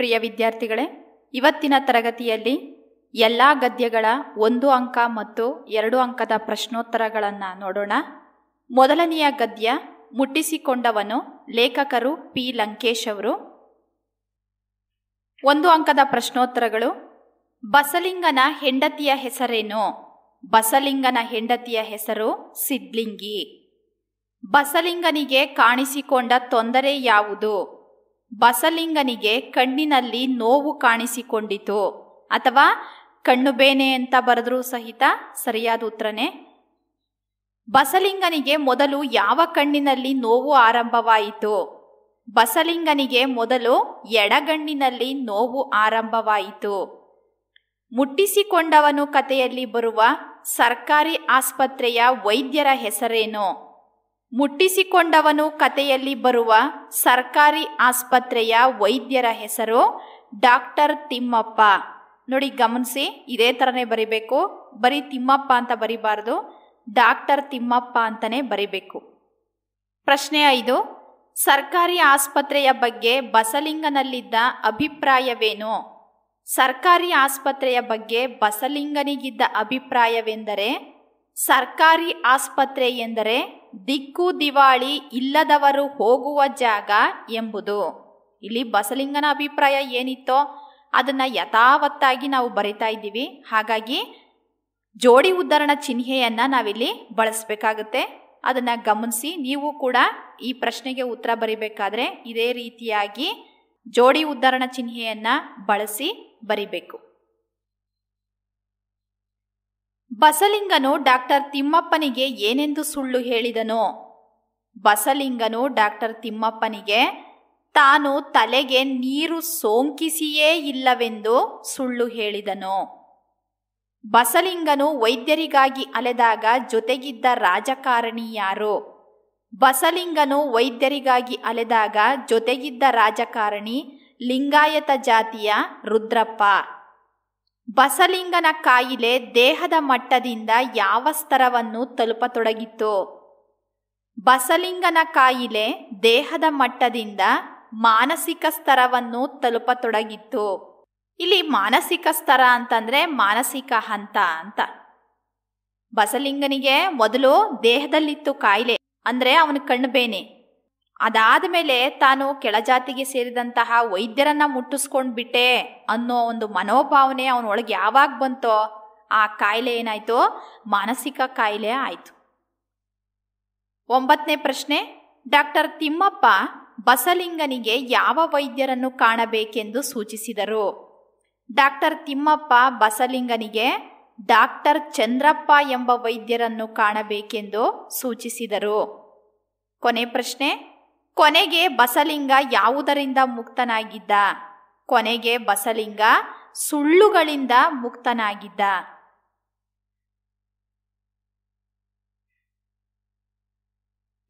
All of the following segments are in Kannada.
ಪ್ರಿಯ ವಿದ್ಯಾರ್ಥಿಗಳೇ, ಇವತ್ತಿನ ತರಗತಿಯಲ್ಲಿ ಎಲ್ಲ ಗದ್ಯಗಳ ಒಂದು ಅಂಕ ಮತ್ತು ಎರಡು ಅಂಕದ ಪ್ರಶ್ನೋತ್ತರಗಳನ್ನು ನೋಡೋಣ. ಮೊದಲನೆಯ ಗದ್ಯ ಮುಟ್ಟಿಸಿಕೊಂಡವನು ಲೇಖಕರು ಪಿ. ಲಂಕೇಶ್ ಅವರು. ಒಂದು ಅಂಕದ ಪ್ರಶ್ನೋತ್ತರಗಳು, ಬಸಲಿಂಗನ ಹೆಂಡತಿಯ ಹೆಸರೇನು? ಬಸಲಿಂಗನ ಹೆಂಡತಿಯ ಹೆಸರು ಸಿದ್ಲಿಂಗಿ. ಬಸಲಿಂಗನಿಗೆ ಕಾಣಿಸಿಕೊಂಡ ತೊಂದರೆ ಯಾವುದು? ಬಸಲಿಂಗನಿಗೆ ಕಣ್ಣಿನಲ್ಲಿ ನೋವು ಕಾಣಿಸಿಕೊಂಡಿತು. ಅಥವಾ ಕಣ್ಣು ಬೇನೆ ಅಂತ ಬರೆದ್ರೂ ಸಹಿತ ಸರಿಯಾದ ಉತ್ತರನೇ? ಬಸಲಿಂಗನಿಗೆ ಮೊದಲು ಯಾವ ಕಣ್ಣಿನಲ್ಲಿ ನೋವು ಆರಂಭವಾಯಿತು? ಬಸಲಿಂಗನಿಗೆ ಮೊದಲು ಎಡಗಣ್ಣಿನಲ್ಲಿ ನೋವು ಆರಂಭವಾಯಿತು. ಮುಟ್ಟಿಸಿಕೊಂಡವನು ಕಥೆಯಲ್ಲಿ ಬರುವ ಸರ್ಕಾರಿ ಆಸ್ಪತ್ರೆಯ ವೈದ್ಯರ ಹೆಸರೇನು? ಮುಟ್ಟಿಸಿಕೊಂಡವನು ಕಥೆಯಲ್ಲಿ ಬರುವ ಸರ್ಕಾರಿ ಆಸ್ಪತ್ರೆಯ ವೈದ್ಯರ ಹೆಸರು ಡಾಕ್ಟರ್ ತಿಮ್ಮಪ್ಪ. ನೋಡಿ ಗಮನಿಸಿ, ಇದೇ ಥರನೇ ಬರಿಬೇಕು. ಬರೀ ತಿಮ್ಮಪ್ಪ ಅಂತ ಬರಿಬಾರ್ದು. ಡಾಕ್ಟರ್ ತಿಮ್ಮಪ್ಪ ಅಂತಲೇ ಬರಿಬೇಕು. ಪ್ರಶ್ನೆ ಐದು, ಸರ್ಕಾರಿ ಆಸ್ಪತ್ರೆಯ ಬಗ್ಗೆ ಬಸಲಿಂಗನಲ್ಲಿದ್ದ ಅಭಿಪ್ರಾಯವೇನು? ಸರ್ಕಾರಿ ಆಸ್ಪತ್ರೆಯ ಬಗ್ಗೆ ಬಸಲಿಂಗನಿಗಿದ್ದ ಅಭಿಪ್ರಾಯವೆಂದರೆ ಸರ್ಕಾರಿ ಆಸ್ಪತ್ರೆ ಎಂದರೆ ದಿಕ್ಕು ದಿವಾಳಿ ಇಲ್ಲದವರು ಹೋಗುವ ಜಾಗ ಎಂಬುದು. ಇಲ್ಲಿ ಬಸಲಿಂಗನ ಅಭಿಪ್ರಾಯ ಏನಿತ್ತೋ ಅದನ್ನು ಯಥಾವತ್ತಾಗಿ ನಾವು ಬರಿತಾ ಇದ್ದೀವಿ. ಹಾಗಾಗಿ ಜೋಡಿ ಉದ್ಧರಣ ಚಿಹ್ನೆಯನ್ನು ನಾವಿಲ್ಲಿ ಬಳಸಬೇಕಾಗುತ್ತೆ. ಅದನ್ನು ಗಮನಿಸಿ ನೀವು ಕೂಡ ಈ ಪ್ರಶ್ನೆಗೆ ಉತ್ತರ ಬರಿಬೇಕಾದ್ರೆ ಇದೇ ರೀತಿಯಾಗಿ ಜೋಡಿ ಉದ್ಧರಣ ಚಿಹ್ನೆಯನ್ನು ಬಳಸಿ ಬರಿಬೇಕು. ಬಸಲಿಂಗನು ಡಾಕ್ಟರ್ ತಿಮ್ಮಪ್ಪನಿಗೆ ಏನೆಂದು ಸುಳ್ಳು ಹೇಳಿದನು? ಬಸಲಿಂಗನು ಡಾಕ್ಟರ್ ತಿಮ್ಮಪ್ಪನಿಗೆ, ತಾನು ತಲೆಗೆ ನೀರು ಸೋಂಕಿಸಿಯೇ ಇಲ್ಲವೆಂದು ಸುಳ್ಳು ಹೇಳಿದನು. ಬಸಲಿಂಗನು ವೈದ್ಯರಿಗಾಗಿ ಅಲೆದಾಗ ಜೊತೆಗಿದ್ದ ರಾಜಕಾರಣಿ ಯಾರು? ಬಸಲಿಂಗನು ವೈದ್ಯರಿಗಾಗಿ ಅಲೆದಾಗ ಜೊತೆಗಿದ್ದ ರಾಜಕಾರಣಿ ಲಿಂಗಾಯತ ಜಾತಿಯ ರುದ್ರಪ್ಪ. ಬಸಲಿಂಗನ ಕಾಯಿಲೆ ದೇಹದ ಮಟ್ಟದಿಂದ ಯಾವ ಸ್ತರವನ್ನು ತಲುಪತೊಡಗಿತ್ತು? ಬಸಲಿಂಗನ ಕಾಯಿಲೆ ದೇಹದ ಮಟ್ಟದಿಂದ ಮಾನಸಿಕ ಸ್ತರವನ್ನು ತಲುಪತೊಡಗಿತ್ತು. ಇಲ್ಲಿ ಮಾನಸಿಕ ಸ್ತರ ಅಂತಂದ್ರೆ ಮಾನಸಿಕ ಹಂತ ಅಂತ. ಬಸಲಿಂಗನಿಗೆ ಮೊದಲು ದೇಹದಲ್ಲಿತ್ತು ಕಾಯಿಲೆ ಅಂದ್ರೆ ಅವನ ಕಣ್ಣು ಬೇನೆ. ಅದಾದ ಮೇಲೆ ತಾನು ಕೆಳಜಾತಿಗೆ ಸೇರಿದಂತಹ ವೈದ್ಯರನ್ನ ಮುಟ್ಟಿಸ್ಕೊಂಡು ಬಿಟ್ಟೆ ಅನ್ನೋ ಒಂದು ಮನೋಭಾವನೆ ಅವನೊಳಗೆ ಯಾವಾಗ ಬಂತೋ ಆ ಕಾಯಿಲೆ ಏನಾಯ್ತು, ಮಾನಸಿಕ ಕಾಯಿಲೆ ಆಯಿತು. ಒಂಬತ್ತನೇ ಪ್ರಶ್ನೆ, ಡಾಕ್ಟರ್ ತಿಮ್ಮಪ್ಪ ಬಸಲಿಂಗನಿಗೆ ಯಾವ ವೈದ್ಯರನ್ನು ಕಾಣಬೇಕೆಂದು ಸೂಚಿಸಿದರು? ಡಾಕ್ಟರ್ ತಿಮ್ಮಪ್ಪ ಬಸಲಿಂಗನಿಗೆ ಡಾಕ್ಟರ್ ಚಂದ್ರಪ್ಪ ಎಂಬ ವೈದ್ಯರನ್ನು ಕಾಣಬೇಕೆಂದು ಸೂಚಿಸಿದರು. ಕೊನೆ ಪ್ರಶ್ನೆ ಕೊನೆಗೆ ಬಸಲಿಂಗ ಯಾವುದರಿಂದ ಮುಕ್ತನಾಗಿದ್ದ? ಕೊನೆಗೆ ಬಸಲಿಂಗ ಸುಳ್ಳುಗಳಿಂದ ಮುಕ್ತನಾಗಿದ್ದ?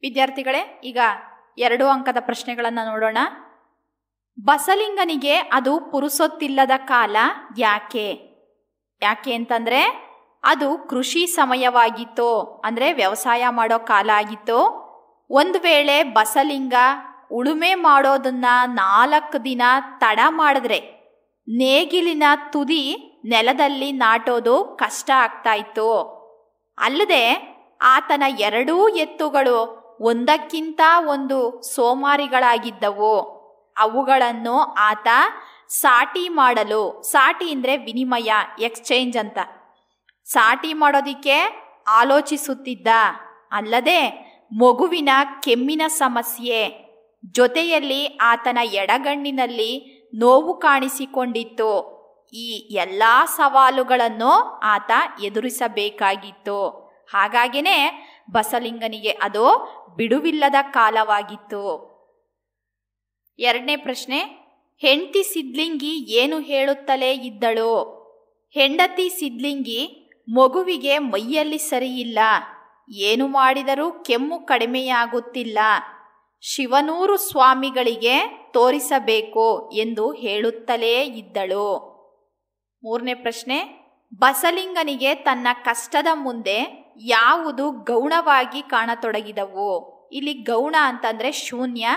ವಿದ್ಯಾರ್ಥಿಗಳೇ, ಈಗ ಎರಡು ಅಂಕದ ಪ್ರಶ್ನೆಗಳನ್ನು ನೋಡೋಣ. ಬಸಲಿಂಗನಿಗೆ ಅದು ಪುರುಸೊತ್ತಿಲ್ಲದ ಕಾಲ ಯಾಕೆ? ಯಾಕೆ ಅಂತಂದ್ರೆ ಅದು ಕೃಷಿ ಸಮಯವಾಗಿತ್ತು, ಅಂದರೆ ವ್ಯವಸಾಯ ಮಾಡೋ ಕಾಲ ಆಗಿತ್ತು ಒಂದು ವೇಳೆ ಬಸಲಿಂಗ ಉಳುಮೆ ಮಾಡೋದನ್ನ ನಾಲ್ಕು ದಿನ ತಡ ಮಾಡಿದ್ರೆ ನೇಗಿಲಿನ ತುದಿ ನೆಲದಲ್ಲಿ ನಾಟೋದು ಕಷ್ಟ ಆಗ್ತಾ ಇತ್ತು. ಅಲ್ಲದೆ ಆತನ ಎರಡೂ ಎತ್ತುಗಳು ಒಂದಕ್ಕಿಂತ ಒಂದು ಸೋಮಾರಿಗಳಾಗಿದ್ದವು. ಅವುಗಳನ್ನು ಆತ ಸಾಟಿ ಮಾಡಲು, ಸಾಟಿ ಅಂದರೆ ವಿನಿಮಯ, ಎಕ್ಸ್ಚೇಂಜ್ ಅಂತ. ಸಾಟಿ ಮಾಡೋದಿಕ್ಕೆ ಆಲೋಚಿಸುತ್ತಿದ್ದ. ಅಲ್ಲದೆ ಮಗುವಿನ ಕೆಮ್ಮಿನ ಸಮಸ್ಯೆ. ಜೊತೆಯಲ್ಲಿ ಆತನ ಎಡಗಣ್ಣಿನಲ್ಲಿ ನೋವು ಕಾಣಿಸಿಕೊಂಡಿತ್ತು. ಈ ಎಲ್ಲ ಸವಾಲುಗಳನ್ನು ಆತ ಎದುರಿಸಬೇಕಾಗಿತ್ತು. ಹಾಗಾಗಿನೇ ಬಸಲಿಂಗನಿಗೆ ಅದು ಬಿಡುವಿಲ್ಲದ ಕಾಲವಾಗಿತ್ತು. ಎರಡನೇ ಪ್ರಶ್ನೆ, ಹೆಂಡತಿ ಸಿದ್ಲಿಂಗಿ ಏನು ಹೇಳುತ್ತಲೇ ಇದ್ದಳು? ಹೆಂಡತಿ ಸಿದ್ಲಿಂಗಿ ಮಗುವಿಗೆ ಮೈಯಲ್ಲಿ ಸರಿಯಿಲ್ಲ. ಏನು ಮಾಡಿದರೂ ಕೆಮ್ಮು ಕಡಿಮೆಯಾಗುತ್ತಿಲ್ಲ. ಶಿವನೂರು ಸ್ವಾಮಿಗಳಿಗೆ ತೋರಿಸಬೇಕು ಎಂದು ಹೇಳುತ್ತಲೇ ಇದ್ದಳು. ಮೂರನೇ ಪ್ರಶ್ನೆ, ಬಸಲಿಂಗನಿಗೆ ತನ್ನ ಕಷ್ಟದ ಮುಂದೆ ಯಾವುದು ಗೌಣವಾಗಿ ಕಾಣತೊಡಗಿದವು? ಇಲ್ಲಿ ಗೌಣ ಅಂತಂದ್ರೆ ಶೂನ್ಯ,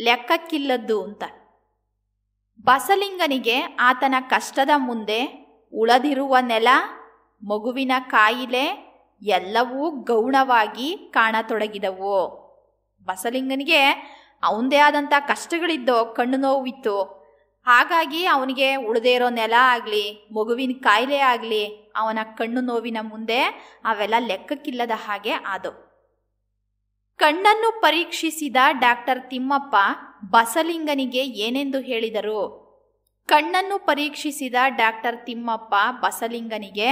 ಲೆಕ್ಕಕ್ಕಿಲ್ಲದ್ದು ಅಂತ. ಬಸಲಿಂಗನಿಗೆ ಆತನ ಕಷ್ಟದ ಮುಂದೆ ಉಳದಿರುವ ನೆಲ, ಮಗುವಿನ ಕಾಯಿಲೆ ಎಲ್ಲವೂ ಗೌಣವಾಗಿ ಕಾಣತೊಡಗಿದವು. ಬಸಲಿಂಗನಿಗೆ ಅವನದೇ ಆದಂಥ ಕಷ್ಟಗಳಿದ್ದೋ ಕಣ್ಣು ನೋವಿತ್ತು. ಹಾಗಾಗಿ ಅವನಿಗೆ ಉಳದೇ ಇರೋ ನೆಲ ಆಗಲಿ, ಮಗುವಿನ ಕಾಯಿಲೆ ಆಗಲಿ, ಅವನ ಕಣ್ಣು ನೋವಿನ ಮುಂದೆ ಅವೆಲ್ಲ ಲೆಕ್ಕಕ್ಕಿಲ್ಲದ ಹಾಗೆ ಆದವು. ಕಣ್ಣನ್ನು ಪರೀಕ್ಷಿಸಿದ ಡಾಕ್ಟರ್ ತಿಮ್ಮಪ್ಪ ಬಸಲಿಂಗನಿಗೆ ಏನೆಂದು ಹೇಳಿದರು? ಕಣ್ಣನ್ನು ಪರೀಕ್ಷಿಸಿದ ಡಾಕ್ಟರ್ ತಿಮ್ಮಪ್ಪ ಬಸಲಿಂಗನಿಗೆ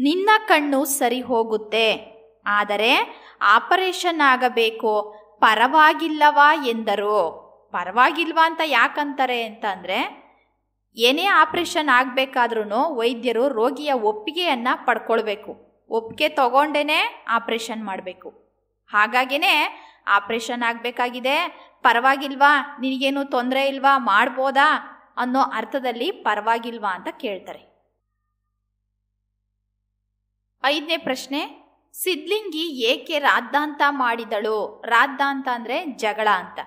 ನಿನ್ನ ಕಣ್ಣು ಸರಿ ಹೋಗುತ್ತೆ. ಆದರೆ ಆಪರೇಷನ್ ಆಗಬೇಕು. ಪರವಾಗಿಲ್ಲವಾ ಎಂದರು. ಪರವಾಗಿಲ್ವಾ ಅಂತ ಯಾಕಂತಾರೆ ಅಂತಂದರೆ ಏನೇ ಆಪರೇಷನ್ ಆಗಬೇಕಾದ್ರೂ ವೈದ್ಯರು ರೋಗಿಯ ಒಪ್ಪಿಗೆಯನ್ನು ಪಡ್ಕೊಳ್ಬೇಕು. ಒಪ್ಪಿಗೆ ತಗೊಂಡೇ ಆಪರೇಷನ್ ಮಾಡಬೇಕು. ಹಾಗಾಗಿನೇ ಆಪರೇಷನ್ ಆಗಬೇಕಾಗಿದೆ. ಪರವಾಗಿಲ್ವಾ? ನಿನಗೇನು ತೊಂದರೆ ಇಲ್ವಾ? ಮಾಡ್ಬೋದಾ? ಅನ್ನೋ ಅರ್ಥದಲ್ಲಿ ಪರವಾಗಿಲ್ವಾ ಅಂತ ಕೇಳ್ತಾರೆ. ಐದನೇ ಪ್ರಶ್ನೆ, ಸಿದ್ಲಿಂಗಿ ಏಕೆ ರಾದ್ದಾಂತ ಮಾಡಿದಳು? ರಾದ್ದಾಂತ ಅಂದರೆ ಜಗಳ ಅಂತ.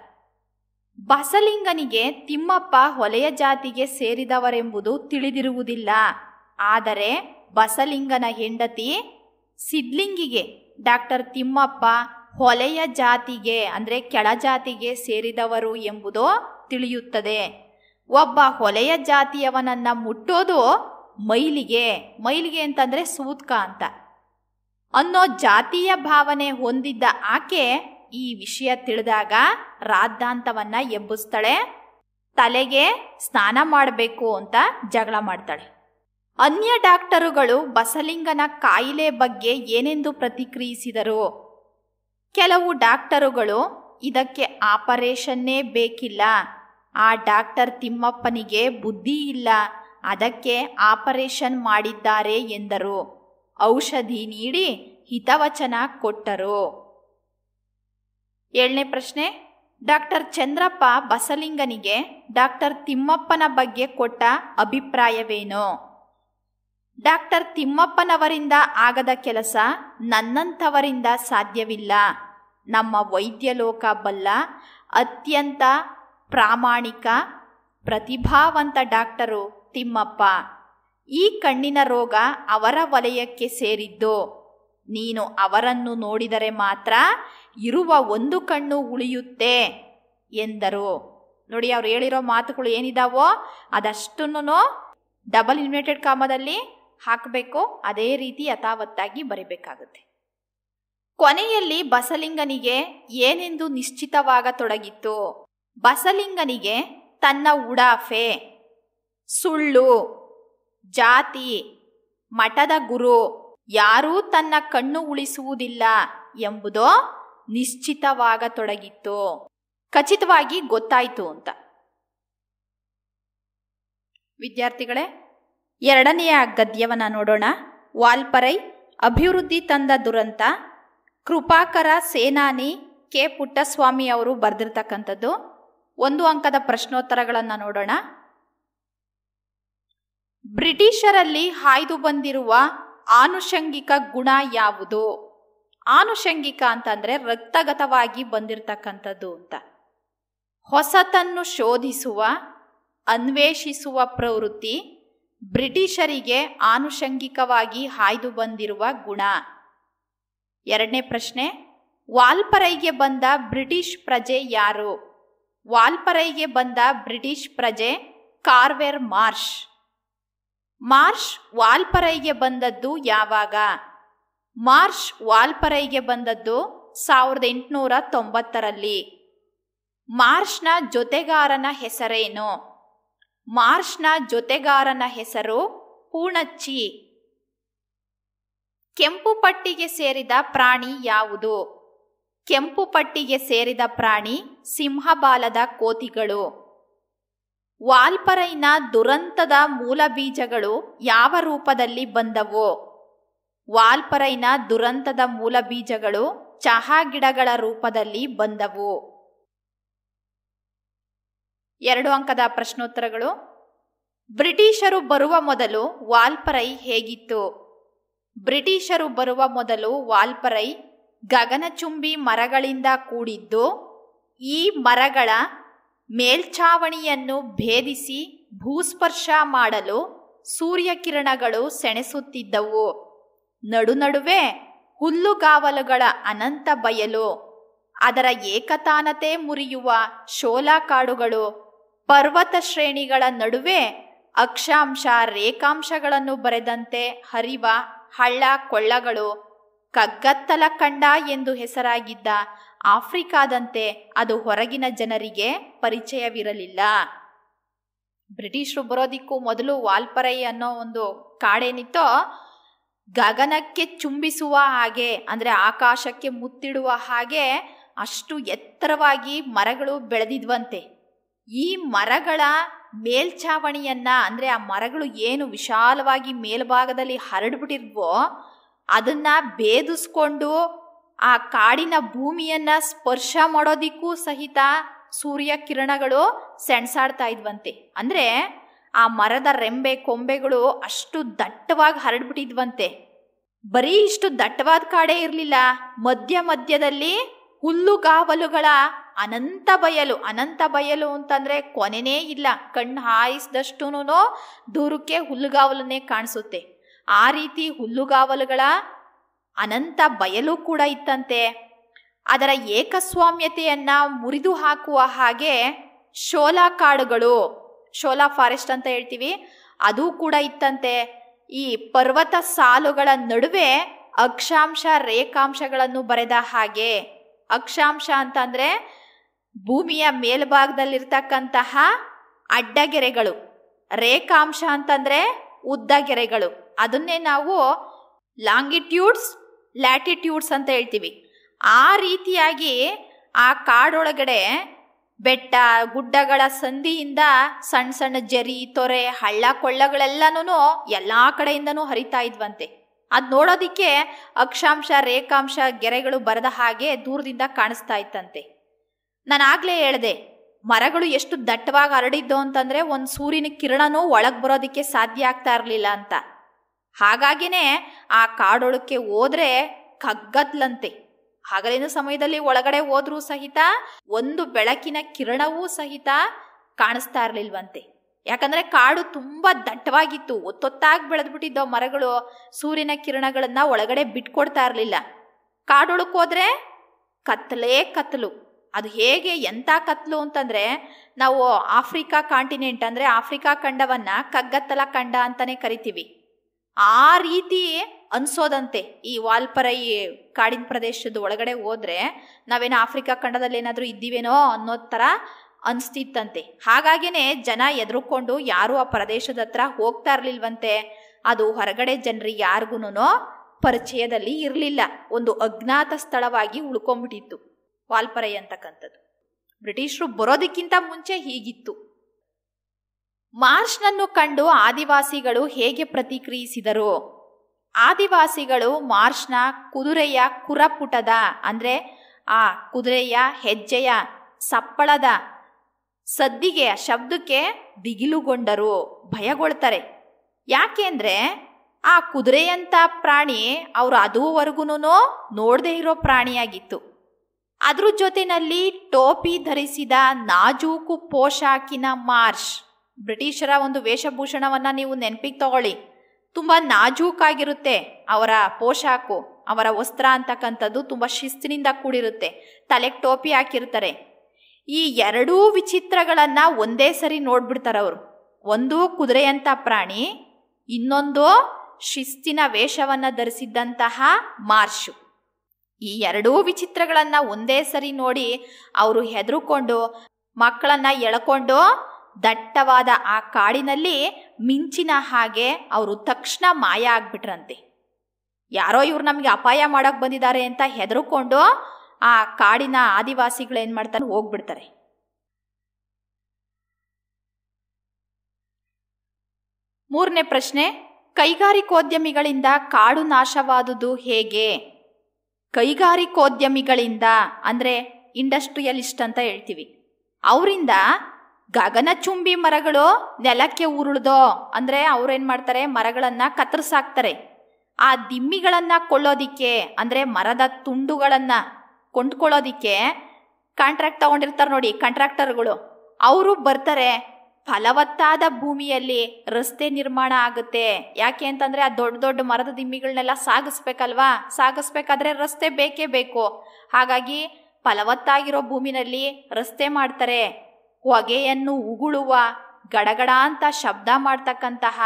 ಬಸಲಿಂಗನಿಗೆ ತಿಮ್ಮಪ್ಪ ಹೊಲೆಯ ಜಾತಿಗೆ ಸೇರಿದವರೆಂಬುದು ತಿಳಿದಿರುವುದಿಲ್ಲ. ಆದರೆ ಬಸಲಿಂಗನ ಹೆಂಡತಿ ಸಿದ್ಲಿಂಗಿಗೆ, ಡಾಕ್ಟರ್ ತಿಮ್ಮಪ್ಪ ಹೊಲೆಯ ಜಾತಿಗೆ ಅಂದರೆ ಕೆಳಜಾತಿಗೆ ಸೇರಿದವರು ಎಂಬುದು ತಿಳಿಯುತ್ತದೆ. ಒಬ್ಬ ಹೊಲೆಯ ಜಾತಿಯವನನ್ನ ಮುಟ್ಟೋದು ಮೈಲಿಗೆ ಮೈಲಿಗೆ ಅಂತಂದರೆ ಸೂತ್ಕ ಅಂತ. ಅನ್ನೋ ಜಾತಿಯ ಭಾವನೆ ಹೊಂದಿದ್ದ ಆಕೆ ಈ ವಿಷಯ ತಿಳಿದಾಗ ರಾದ್ದಾಂತವನ್ನ ಎಬ್ಬಿಸ್ತಾಳೆ, ತಲೆಗೆ ಸ್ನಾನ ಮಾಡಬೇಕು ಅಂತ ಜಗಳ ಮಾಡ್ತಾಳೆ. ಅನ್ಯ ಡಾಕ್ಟರುಗಳು ಬಸಲಿಂಗನ ಕಾಯಿಲೆ ಬಗ್ಗೆ ಏನೆಂದು ಪ್ರತಿಕ್ರಿಯಿಸಿದರು? ಕೆಲವು ಡಾಕ್ಟರುಗಳು ಇದಕ್ಕೆ ಆಪರೇಷನ್ನೇ ಬೇಕಿಲ್ಲ, ಆ ಡಾಕ್ಟರ್ ತಿಮ್ಮಪ್ಪನಿಗೆ ಬುದ್ಧಿ ಇಲ್ಲ ಅದಕ್ಕೆ ಆಪರೇಷನ್ ಮಾಡಿದ್ದಾರೆ ಎಂದರು. ಔಷಧಿ ನೀಡಿ ಹಿತವಚನ ಕೊಟ್ಟರು. ಏಳನೇ ಪ್ರಶ್ನೆ, ಡಾಕ್ಟರ್ ಚಂದ್ರಪ್ಪ ಬಸಲಿಂಗನಿಗೆ ಡಾಕ್ಟರ್ ತಿಮ್ಮಪ್ಪನ ಬಗ್ಗೆ ಕೊಟ್ಟ ಅಭಿಪ್ರಾಯವೇನು? ಡಾಕ್ಟರ್ ತಿಮ್ಮಪ್ಪನವರಿಂದ ಆಗದ ಕೆಲಸ ನನ್ನಂಥವರಿಂದ ಸಾಧ್ಯವಿಲ್ಲ. ನಮ್ಮ ವೈದ್ಯಲೋಕ ಬಲ್ಲ, ಅತ್ಯಂತ ಪ್ರಾಮಾಣಿಕ, ಪ್ರತಿಭಾವಂತ ಡಾಕ್ಟರು ತಿಮ್ಮಪ್ಪ, ಈ ಕಣ್ಣಿನ ರೋಗ ಅವರ ವಲಯಕ್ಕೆ ಸೇರಿದ್ದು. ನೀನು ಅವರನ್ನು ನೋಡಿದರೆ ಮಾತ್ರ ಇರುವ ಒಂದು ಕಣ್ಣು ಉಳಿಯುತ್ತೆ ಎಂದರು. ನೋಡಿ, ಅವ್ರು ಹೇಳಿರೋ ಮಾತುಗಳು ಏನಿದಾವೋ ಅದಷ್ಟನ್ನು ಡಬಲ್ ಯುನೈಟೆಡ್ ಕಾಮದಲ್ಲಿ ಹಾಕಬೇಕು. ಅದೇ ರೀತಿ ಯಥಾವತ್ತಾಗಿ ಬರಿಬೇಕಾಗುತ್ತೆ. ಕೊನೆಯಲ್ಲಿ ಬಸಲಿಂಗನಿಗೆ ಏನೆಂದು ನಿಶ್ಚಿತವಾಗತೊಡಗಿತ್ತು? ಬಸಲಿಂಗನಿಗೆ ತನ್ನ ಉಡಾಫೆ ಸುಳ್ಳು, ಜಾತಿ, ಮಠದ ಗುರು ಯಾರೂ ತನ್ನ ಕಣ್ಣು ಉಳಿಸುವುದಿಲ್ಲ ಎಂಬುದು ನಿಶ್ಚಿತವಾಗತೊಡಗಿತ್ತು. ಖಚಿತವಾಗಿ ಗೊತ್ತಾಯಿತು ಅಂತ. ವಿದ್ಯಾರ್ಥಿಗಳೇ, ಎರಡನೆಯ ಗದ್ಯವನ್ನು ನೋಡೋಣ. ವಾಲ್ಪರೈ ಅಭಿವೃದ್ಧಿ ತಂದ ದುರಂತ, ಕೃಪಾಕರ ಸೇನಾನಿ ಕೆ. ಪುಟ್ಟಸ್ವಾಮಿ ಅವರು ಬರೆದಿರ್ತಕ್ಕಂಥದ್ದು. ಒಂದು ಅಂಕದ ಪ್ರಶ್ನೋತ್ತರಗಳನ್ನು ನೋಡೋಣ. ಬ್ರಿಟಿಷರಲ್ಲಿ ಹಾಯ್ದು ಬಂದಿರುವ ಆನುಷಂಗಿಕ ಗುಣ ಯಾವುದು? ಆನುಷಂಗಿಕ ಅಂತಂದ್ರೆ ರಕ್ತಗತವಾಗಿ ಬಂದಿರತಕ್ಕಂಥದ್ದು ಅಂತ. ಹೊಸತನ್ನು ಶೋಧಿಸುವ, ಅನ್ವೇಷಿಸುವ ಪ್ರವೃತ್ತಿ ಬ್ರಿಟಿಷರಿಗೆ ಆನುಷಂಗಿಕವಾಗಿ ಹಾಯ್ದು ಬಂದಿರುವ ಗುಣ. ಎರಡನೇ ಪ್ರಶ್ನೆ, ವಾಲ್ಪರೈಗೆ ಬಂದ ಬ್ರಿಟಿಷ್ ಪ್ರಜೆ ಯಾರು? ವಾಲ್ಪರೈಗೆ ಬಂದ ಬ್ರಿಟಿಷ್ ಪ್ರಜೆ ಕಾರ್ವೆರ್ ಮಾರ್ಷ್. ಮಾರ್ಷ್ ವಾಲ್ಪರೈಗೆ ಬಂದದ್ದು ಯಾವಾಗ? ಮಾರ್ಷ್ ವಾಲ್ಪರೈಗೆ ಬಂದದ್ದು ಸಾವಿರದ ಎಂಟುನೂರ ತೊಂಬತ್ತರಲ್ಲಿ. ಮಾರ್ಷ್ನ ಜೊತೆಗಾರನ ಹೆಸರೇನು? ಮಾರ್ಷ್ನ ಜೊತೆಗಾರನ ಹೆಸರು ಪೂಣಚ್ಚಿ ಕೆಂಪು ಪಟ್ಟಿಗೆ ಸೇರಿದ ಪ್ರಾಣಿ ಯಾವುದು? ಕೆಂಪು ಪಟ್ಟಿಗೆ ಸೇರಿದ ಪ್ರಾಣಿ ಸಿಂಹಬಾಲದ ಕೋತಿಗಳು. ವಾಲ್ಪರೈನ ದುರಂತದ ಮೂಲ ಬೀಜಗಳು ಯಾವ ರೂಪದಲ್ಲಿ ಬಂದವು? ವಾಲ್ಪರೈನ ದುರಂತದ ಮೂಲ ಬೀಜಗಳು ಚಹಾ ಗಿಡಗಳ ರೂಪದಲ್ಲಿ ಬಂದವು. ಎರಡು ಅಂಕದ ಪ್ರಶ್ನೋತ್ತರಗಳು. ಬ್ರಿಟಿಷರು ಬರುವ ಮೊದಲು ವಾಲ್ಪರೈ ಹೇಗಿತ್ತು? ಬ್ರಿಟಿಷರು ಬರುವ ಮೊದಲು ವಾಲ್ಪರೈ ಗಗನಚುಂಬಿ ಮರಗಳಿಂದ ಕೂಡಿದ್ದು, ಈ ಮರಗಳ ಮೇಲ್ಛಾವಣಿಯನ್ನು ಭೇದಿಸಿ ಭೂಸ್ಪರ್ಶ ಮಾಡಲು ಸೂರ್ಯಕಿರಣಗಳು ಸೆಣಸುತ್ತಿದ್ದವು. ನಡುನಡುವೆ ಹುಲ್ಲುಗಾವಲುಗಳ ಅನಂತ ಬಯಲು, ಅದರ ಏಕತಾನತೆ ಮುರಿಯುವ ಶೋಲಾಕಾಡುಗಳು, ಪರ್ವತ ಶ್ರೇಣಿಗಳ ನಡುವೆ ಅಕ್ಷಾಂಶ ರೇಖಾಂಶಗಳನ್ನು ಬರೆದಂತೆ ಹರಿವ ಹಳ್ಳ ಕೊಳ್ಳಗಳು ಕಗ್ಗತ್ತಲ ಕಂಡ ಎಂದು ಹೆಸರಾಗಿದ್ದ ಆಫ್ರಿಕಾದಂತೆ ಅದು ಹೊರಗಿನ ಜನರಿಗೆ ಪರಿಚಯವಿರಲಿಲ್ಲ. ಬ್ರಿಟಿಷರು ಬರೋದಿಕ್ಕೂ ಮೊದಲು ವಾಲ್ಪರೈ ಅನ್ನೋ ಒಂದು ಕಾಡೇನಿತ್ತೋ, ಗಗನಕ್ಕೆ ಚುಂಬಿಸುವ ಹಾಗೆ, ಅಂದರೆ ಆಕಾಶಕ್ಕೆ ಮುತ್ತಿಡುವ ಹಾಗೆ ಅಷ್ಟು ಎತ್ತರವಾಗಿ ಮರಗಳು ಬೆಳೆದಿದ್ವಂತೆ. ಈ ಮರಗಳ ಮೇಲ್ಛಾವಣಿಯನ್ನ, ಅಂದರೆ ಆ ಮರಗಳು ಏನು ವಿಶಾಲವಾಗಿ ಮೇಲ್ಭಾಗದಲ್ಲಿ ಹರಡ್ಬಿಟ್ಟಿದ್ವೋ, ಅದನ್ನ ಭೇದಿಸ್ಕೊಂಡು ಆ ಕಾಡಿನ ಭೂಮಿಯನ್ನ ಸ್ಪರ್ಶ ಮಾಡೋದಿಕ್ಕೂ ಸಹಿತ ಸೂರ್ಯ ಕಿರಣಗಳು ಸೆಣಸಾಡ್ತಾ ಇದ್ವಂತೆ. ಅಂದ್ರೆ ಆ ಮರದ ರೆಂಬೆ, ಕೊಂಬೆಗಳು ಅಷ್ಟು ದಟ್ಟವಾಗಿ ಹರಡ್ಬಿಟ್ಟಿದ್ವಂತೆ. ಬರೀ ಇಷ್ಟು ದಟ್ಟವಾದ ಕಾಡೇ ಇರಲಿಲ್ಲ. ಮಧ್ಯ ಮಧ್ಯದಲ್ಲಿ ಹುಲ್ಲುಗಾವಲುಗಳ ಅನಂತ ಬಯಲು ಅನಂತ ಬಯಲು ಅಂತಂದ್ರೆ ಕೊನೆನೇ ಇಲ್ಲ. ಕಣ್ಣು ಹಾಯಿಸಿದಷ್ಟು ದೂರಕ್ಕೆ ಹುಲ್ಲುಗಾವಲನ್ನೇ ಕಾಣಿಸುತ್ತೆ. ಆ ರೀತಿ ಹುಲ್ಲುಗಾವಲುಗಳ ಅನಂತ ಬಯಲು ಕೂಡ ಇತ್ತಂತೆ. ಅದರ ಏಕಸ್ವಾಮ್ಯತೆಯನ್ನು ಮುರಿದು ಹಾಕುವ ಹಾಗೆ ಶೋಲಾ ಕಾಡುಗಳು, ಶೋಲಾ ಫಾರೆಸ್ಟ್ ಅಂತ ಹೇಳ್ತೀವಿ, ಅದು ಕೂಡ ಇತ್ತಂತೆ. ಈ ಪರ್ವತ ಸಾಲುಗಳ ನಡುವೆ ಅಕ್ಷಾಂಶ, ರೇಖಾಂಶಗಳನ್ನು ಬರೆದ ಹಾಗೆ. ಅಕ್ಷಾಂಶ ಅಂತಂದರೆ ಭೂಮಿಯ ಮೇಲ್ಭಾಗದಲ್ಲಿರ್ತಕ್ಕಂತಹ ಅಡ್ಡಗೆರೆಗಳು. ರೇಖಾಂಶ ಅಂತಂದ್ರೆ ಉದ್ದಗೆರೆಗಳು ಅದನ್ನೇ ನಾವು ಲಾಂಗಿಟ್ಯೂಡ್ಸ್ ಲ್ಯಾಟಿಟ್ಯೂಡ್ಸ್ ಅಂತ ಹೇಳ್ತೀವಿ. ಆ ರೀತಿಯಾಗಿ ಆ ಕಾಡೊಳಗಡೆ ಬೆಟ್ಟ, ಗುಡ್ಡಗಳ ಸಂಧಿಯಿಂದ ಸಣ್ಣ ಸಣ್ಣ ಜರಿ, ತೊರೆ, ಹಳ್ಳ ಕೊಳ್ಳಗಳೆಲ್ಲನೂ ಎಲ್ಲ ಕಡೆಯಿಂದನೂ ಹರಿತಾ ಇದ್ವಂತೆ. ಅದು ನೋಡೋದಿಕ್ಕೆ ಅಕ್ಷಾಂಶ, ರೇಖಾಂಶ, ಗೆರೆಗಳು ಬರದ ಹಾಗೆ ದೂರದಿಂದ ಕಾಣಿಸ್ತಾ ಇತ್ತಂತೆ. ನಾನು ಆಗ್ಲೇ ಹೇಳ್ದೆ, ಮರಗಳು ಎಷ್ಟು ದಟ್ಟವಾಗಿ ಹರಡಿದ್ದು ಅಂತಂದ್ರೆ ಒಂದು ಸೂರ್ಯನ ಕಿರಣನೂ ಒಳಗೆ ಬರೋದಕ್ಕೆ ಸಾಧ್ಯ ಆಗ್ತಾ ಇರಲಿಲ್ಲ ಅಂತ. ಹಾಗಾಗಿನೇ ಆ ಕಾಡೊಳಕ್ಕೆ ಹೋದ್ರೆ ಕಗ್ಗತ್ಲಂತೆ ಹಗಲಿನ ಸಮಯದಲ್ಲಿ ಒಳಗಡೆ ಹೋದ್ರೂ ಸಹಿತ, ಒಂದು ಬೆಳಕಿನ ಕಿರಣವೂ ಸಹಿತ ಕಾಣಿಸ್ತಾ ಇರಲಿಲ್ವಂತೆ. ಯಾಕಂದ್ರೆ ಕಾಡು ತುಂಬಾ ದಟ್ಟವಾಗಿತ್ತು. ಒತ್ತೊತ್ತಾಗಿ ಬೆಳೆದ್ಬಿಟ್ಟಿದ್ದ ಮರಗಳು ಸೂರ್ಯನ ಕಿರಣಗಳನ್ನ ಒಳಗಡೆ ಬಿಟ್ಕೊಡ್ತಾ ಇರಲಿಲ್ಲ. ಕಾಡೊಳಕ್ಕೆ ಹೋದ್ರೆ ಕತ್ತಲೇ ಕತ್ತಲು ಅದು ಹೇಗೆ ಎಂಥ ಕತ್ಲು ಅಂತಂದ್ರೆ, ನಾವು ಆಫ್ರಿಕಾ ಕಾಂಟಿನೆಂಟ್ ಅಂದ್ರೆ ಆಫ್ರಿಕಾ ಖಂಡವನ್ನ ಕಗ್ಗತ್ತಲ ಖಂಡ ಅಂತಾನೆ ಕರಿತೀವಿ. ಆ ರೀತಿ ಅನ್ಸೋದಂತೆ ಈ ವಾಲ್ಪರೈ ಕಾಡಿನ ಪ್ರದೇಶದ ಒಳಗಡೆ ಹೋದ್ರೆ ನಾವೇನೋ ಆಫ್ರಿಕಾ ಖಂಡದಲ್ಲಿ ಏನಾದರೂ ಇದ್ದೀವೇನೋ ಅನ್ನೋ ಥರ ಅನಿಸ್ತಿತ್ತಂತೆ. ಹಾಗಾಗಿನೇ ಜನ ಎದುರುಕೊಂಡು ಯಾರೂ ಆ ಪ್ರದೇಶದ ಹತ್ರ ಹೋಗ್ತಾ ಇರಲಿಲ್ವಂತೆ. ಅದು ಹೊರಗಡೆ ಜನರಿಗೆ ಯಾರಿಗೂ ಪರಿಚಯದಲ್ಲಿ ಇರಲಿಲ್ಲ. ಒಂದು ಅಜ್ಞಾತ ಸ್ಥಳವಾಗಿ ಉಳ್ಕೊಂಬಿಟ್ಟಿತ್ತು ವಾಲ್ಪರೈ ಅಂತಕ್ಕಂಥದ್ದು. ಬ್ರಿಟಿಷರು ಬರೋದಕ್ಕಿಂತ ಮುಂಚೆ ಹೀಗಿತ್ತು. ಮಾರ್ಷ್ನನ್ನು ಕಂಡು ಆದಿವಾಸಿಗಳು ಹೇಗೆ ಪ್ರತಿಕ್ರಿಯಿಸಿದರು? ಆದಿವಾಸಿಗಳು ಮಾರ್ಷ್ನ ಕುದುರೆಯ ಕುರಪುಟದ, ಅಂದರೆ ಆ ಕುದುರೆಯ ಹೆಜ್ಜೆಯ ಸಪ್ಪಳದ ಸದ್ದಿಗೆ, ಶಬ್ದಕ್ಕೆ ದಿಗಿಲುಗೊಂಡರು, ಭಯಗೊಳ್ತಾರೆ. ಯಾಕೆಂದ್ರೆ ಆ ಕುದುರೆಯಂಥ ಪ್ರಾಣಿ ಅವರು ಅದುವರೆಗೂ ನೋಡದೇ ಇರೋ ಪ್ರಾಣಿಯಾಗಿತ್ತು. ಅದ್ರ ಜೊತೆಯಲ್ಲಿ ಟೋಪಿ ಧರಿಸಿದ ನಾಜೂಕು ಪೋಷಾಕಿನ ಮಾರ್ಷ್ ಬ್ರಿಟಿಷರ ಒಂದು ವೇಷಭೂಷಣವನ್ನು ನೀವು ನೆನಪಿಗೆ ತಗೊಳ್ಳಿ. ತುಂಬ ನಾಜೂಕಾಗಿರುತ್ತೆ ಅವರ ಪೋಷಾಕು, ಅವರ ವಸ್ತ್ರ ಅಂತಕ್ಕಂಥದ್ದು ತುಂಬ ಶಿಸ್ತಿನಿಂದ ಕೂಡಿರುತ್ತೆ ತಲೆಗೆ ಟೋಪಿ ಹಾಕಿರ್ತಾರೆ. ಈ ಎರಡೂ ವಿಚಿತ್ರಗಳನ್ನ ಒಂದೇ ಸರಿ ನೋಡ್ಬಿಡ್ತಾರೆ ಅವರು. ಒಂದು ಕುದುರೆಯಂಥ ಪ್ರಾಣಿ, ಇನ್ನೊಂದು ಶಿಸ್ತಿನ ವೇಷವನ್ನು ಧರಿಸಿದ್ದಂತಹ ಮಾರ್ಷು. ಈ ಎರಡೂ ವಿಚಿತ್ರಗಳನ್ನ ಒಂದೇ ಸರಿ ನೋಡಿ ಅವರು ಹೆದರುಕೊಂಡು, ಮಕ್ಕಳನ್ನ ಎಳ್ಕೊಂಡು ದಟ್ಟವಾದ ಆ ಕಾಡಿನಲ್ಲಿ ಮಿಂಚಿನ ಹಾಗೆ ಅವರು ತಕ್ಷಣ ಮಾಯ ಆಗ್ಬಿಟ್ರಂತೆ. ಯಾರೋ ಇವ್ರು ನಮಗೆ ಅಪಾಯ ಮಾಡಕ್ ಬಂದಿದ್ದಾರೆ ಅಂತ ಹೆದರ್ಕೊಂಡು ಆ ಕಾಡಿನ ಆದಿವಾಸಿಗಳು ಏನು ಮಾಡ್ತಾರೆ? ಹೋಗ್ಬಿಡ್ತಾರೆ. ಮೂರನೇ ಪ್ರಶ್ನೆ, ಕೈಗಾರಿಕೋದ್ಯಮಿಗಳಿಂದ ಕಾಡು ನಾಶವಾದುದು ಹೇಗೆ? ಕೈಗಾರಿಕೋದ್ಯಮಿಗಳಿಂದ ಅಂದರೆ ಇಂಡಸ್ಟ್ರಿಯಲಿಸ್ಟ್ ಅಂತ ಹೇಳ್ತೀವಿ. ಅವರಿಂದ ಗಗನಚುಂಬಿ ಮರಗಳು ನೆಲಕ್ಕೆ ಉರುಳ್ದೋ, ಅಂದರೆ ಅವ್ರೇನು ಮಾಡ್ತಾರೆ? ಮರಗಳನ್ನು ಕತ್ತರಿಸಾಕ್ತಾರೆ. ಆ ದಿಮ್ಮಿಗಳನ್ನು ಕೊಳ್ಳೋದಿಕ್ಕೆ, ಅಂದರೆ ಮರದ ತುಂಡುಗಳನ್ನು ಕೊಂಡ್ಕೊಳ್ಳೋದಿಕ್ಕೆ ಕಾಂಟ್ರಾಕ್ಟ್ ತಗೊಂಡಿರ್ತಾರೆ ನೋಡಿ ಕಾಂಟ್ರಾಕ್ಟರ್ಗಳು ಅವರು ಬರ್ತಾರೆ, ಫಲವತ್ತಾದ ಭೂಮಿಯಲ್ಲಿ ರಸ್ತೆ ನಿರ್ಮಾಣ ಆಗುತ್ತೆ. ಯಾಕೆ ಅಂತಂದ್ರೆ ಆ ದೊಡ್ಡ ದೊಡ್ಡ ಮರದ ದಿಮ್ಮಿಗಳನ್ನೆಲ್ಲ ಸಾಗಿಸ್ಬೇಕಲ್ವಾ? ಸಾಗಿಸ್ಬೇಕಾದ್ರೆ ರಸ್ತೆ ಬೇಕೇ ಬೇಕು. ಹಾಗಾಗಿ ಫಲವತ್ತಾಗಿರೋ ಭೂಮಿನಲ್ಲಿ ರಸ್ತೆ ಮಾಡ್ತಾರೆ. ಹೊಗೆಯನ್ನು ಉಗುಳುವ, ಗಡಗಡ ಅಂತ ಶಬ್ದ ಮಾಡ್ತಕ್ಕಂತಹ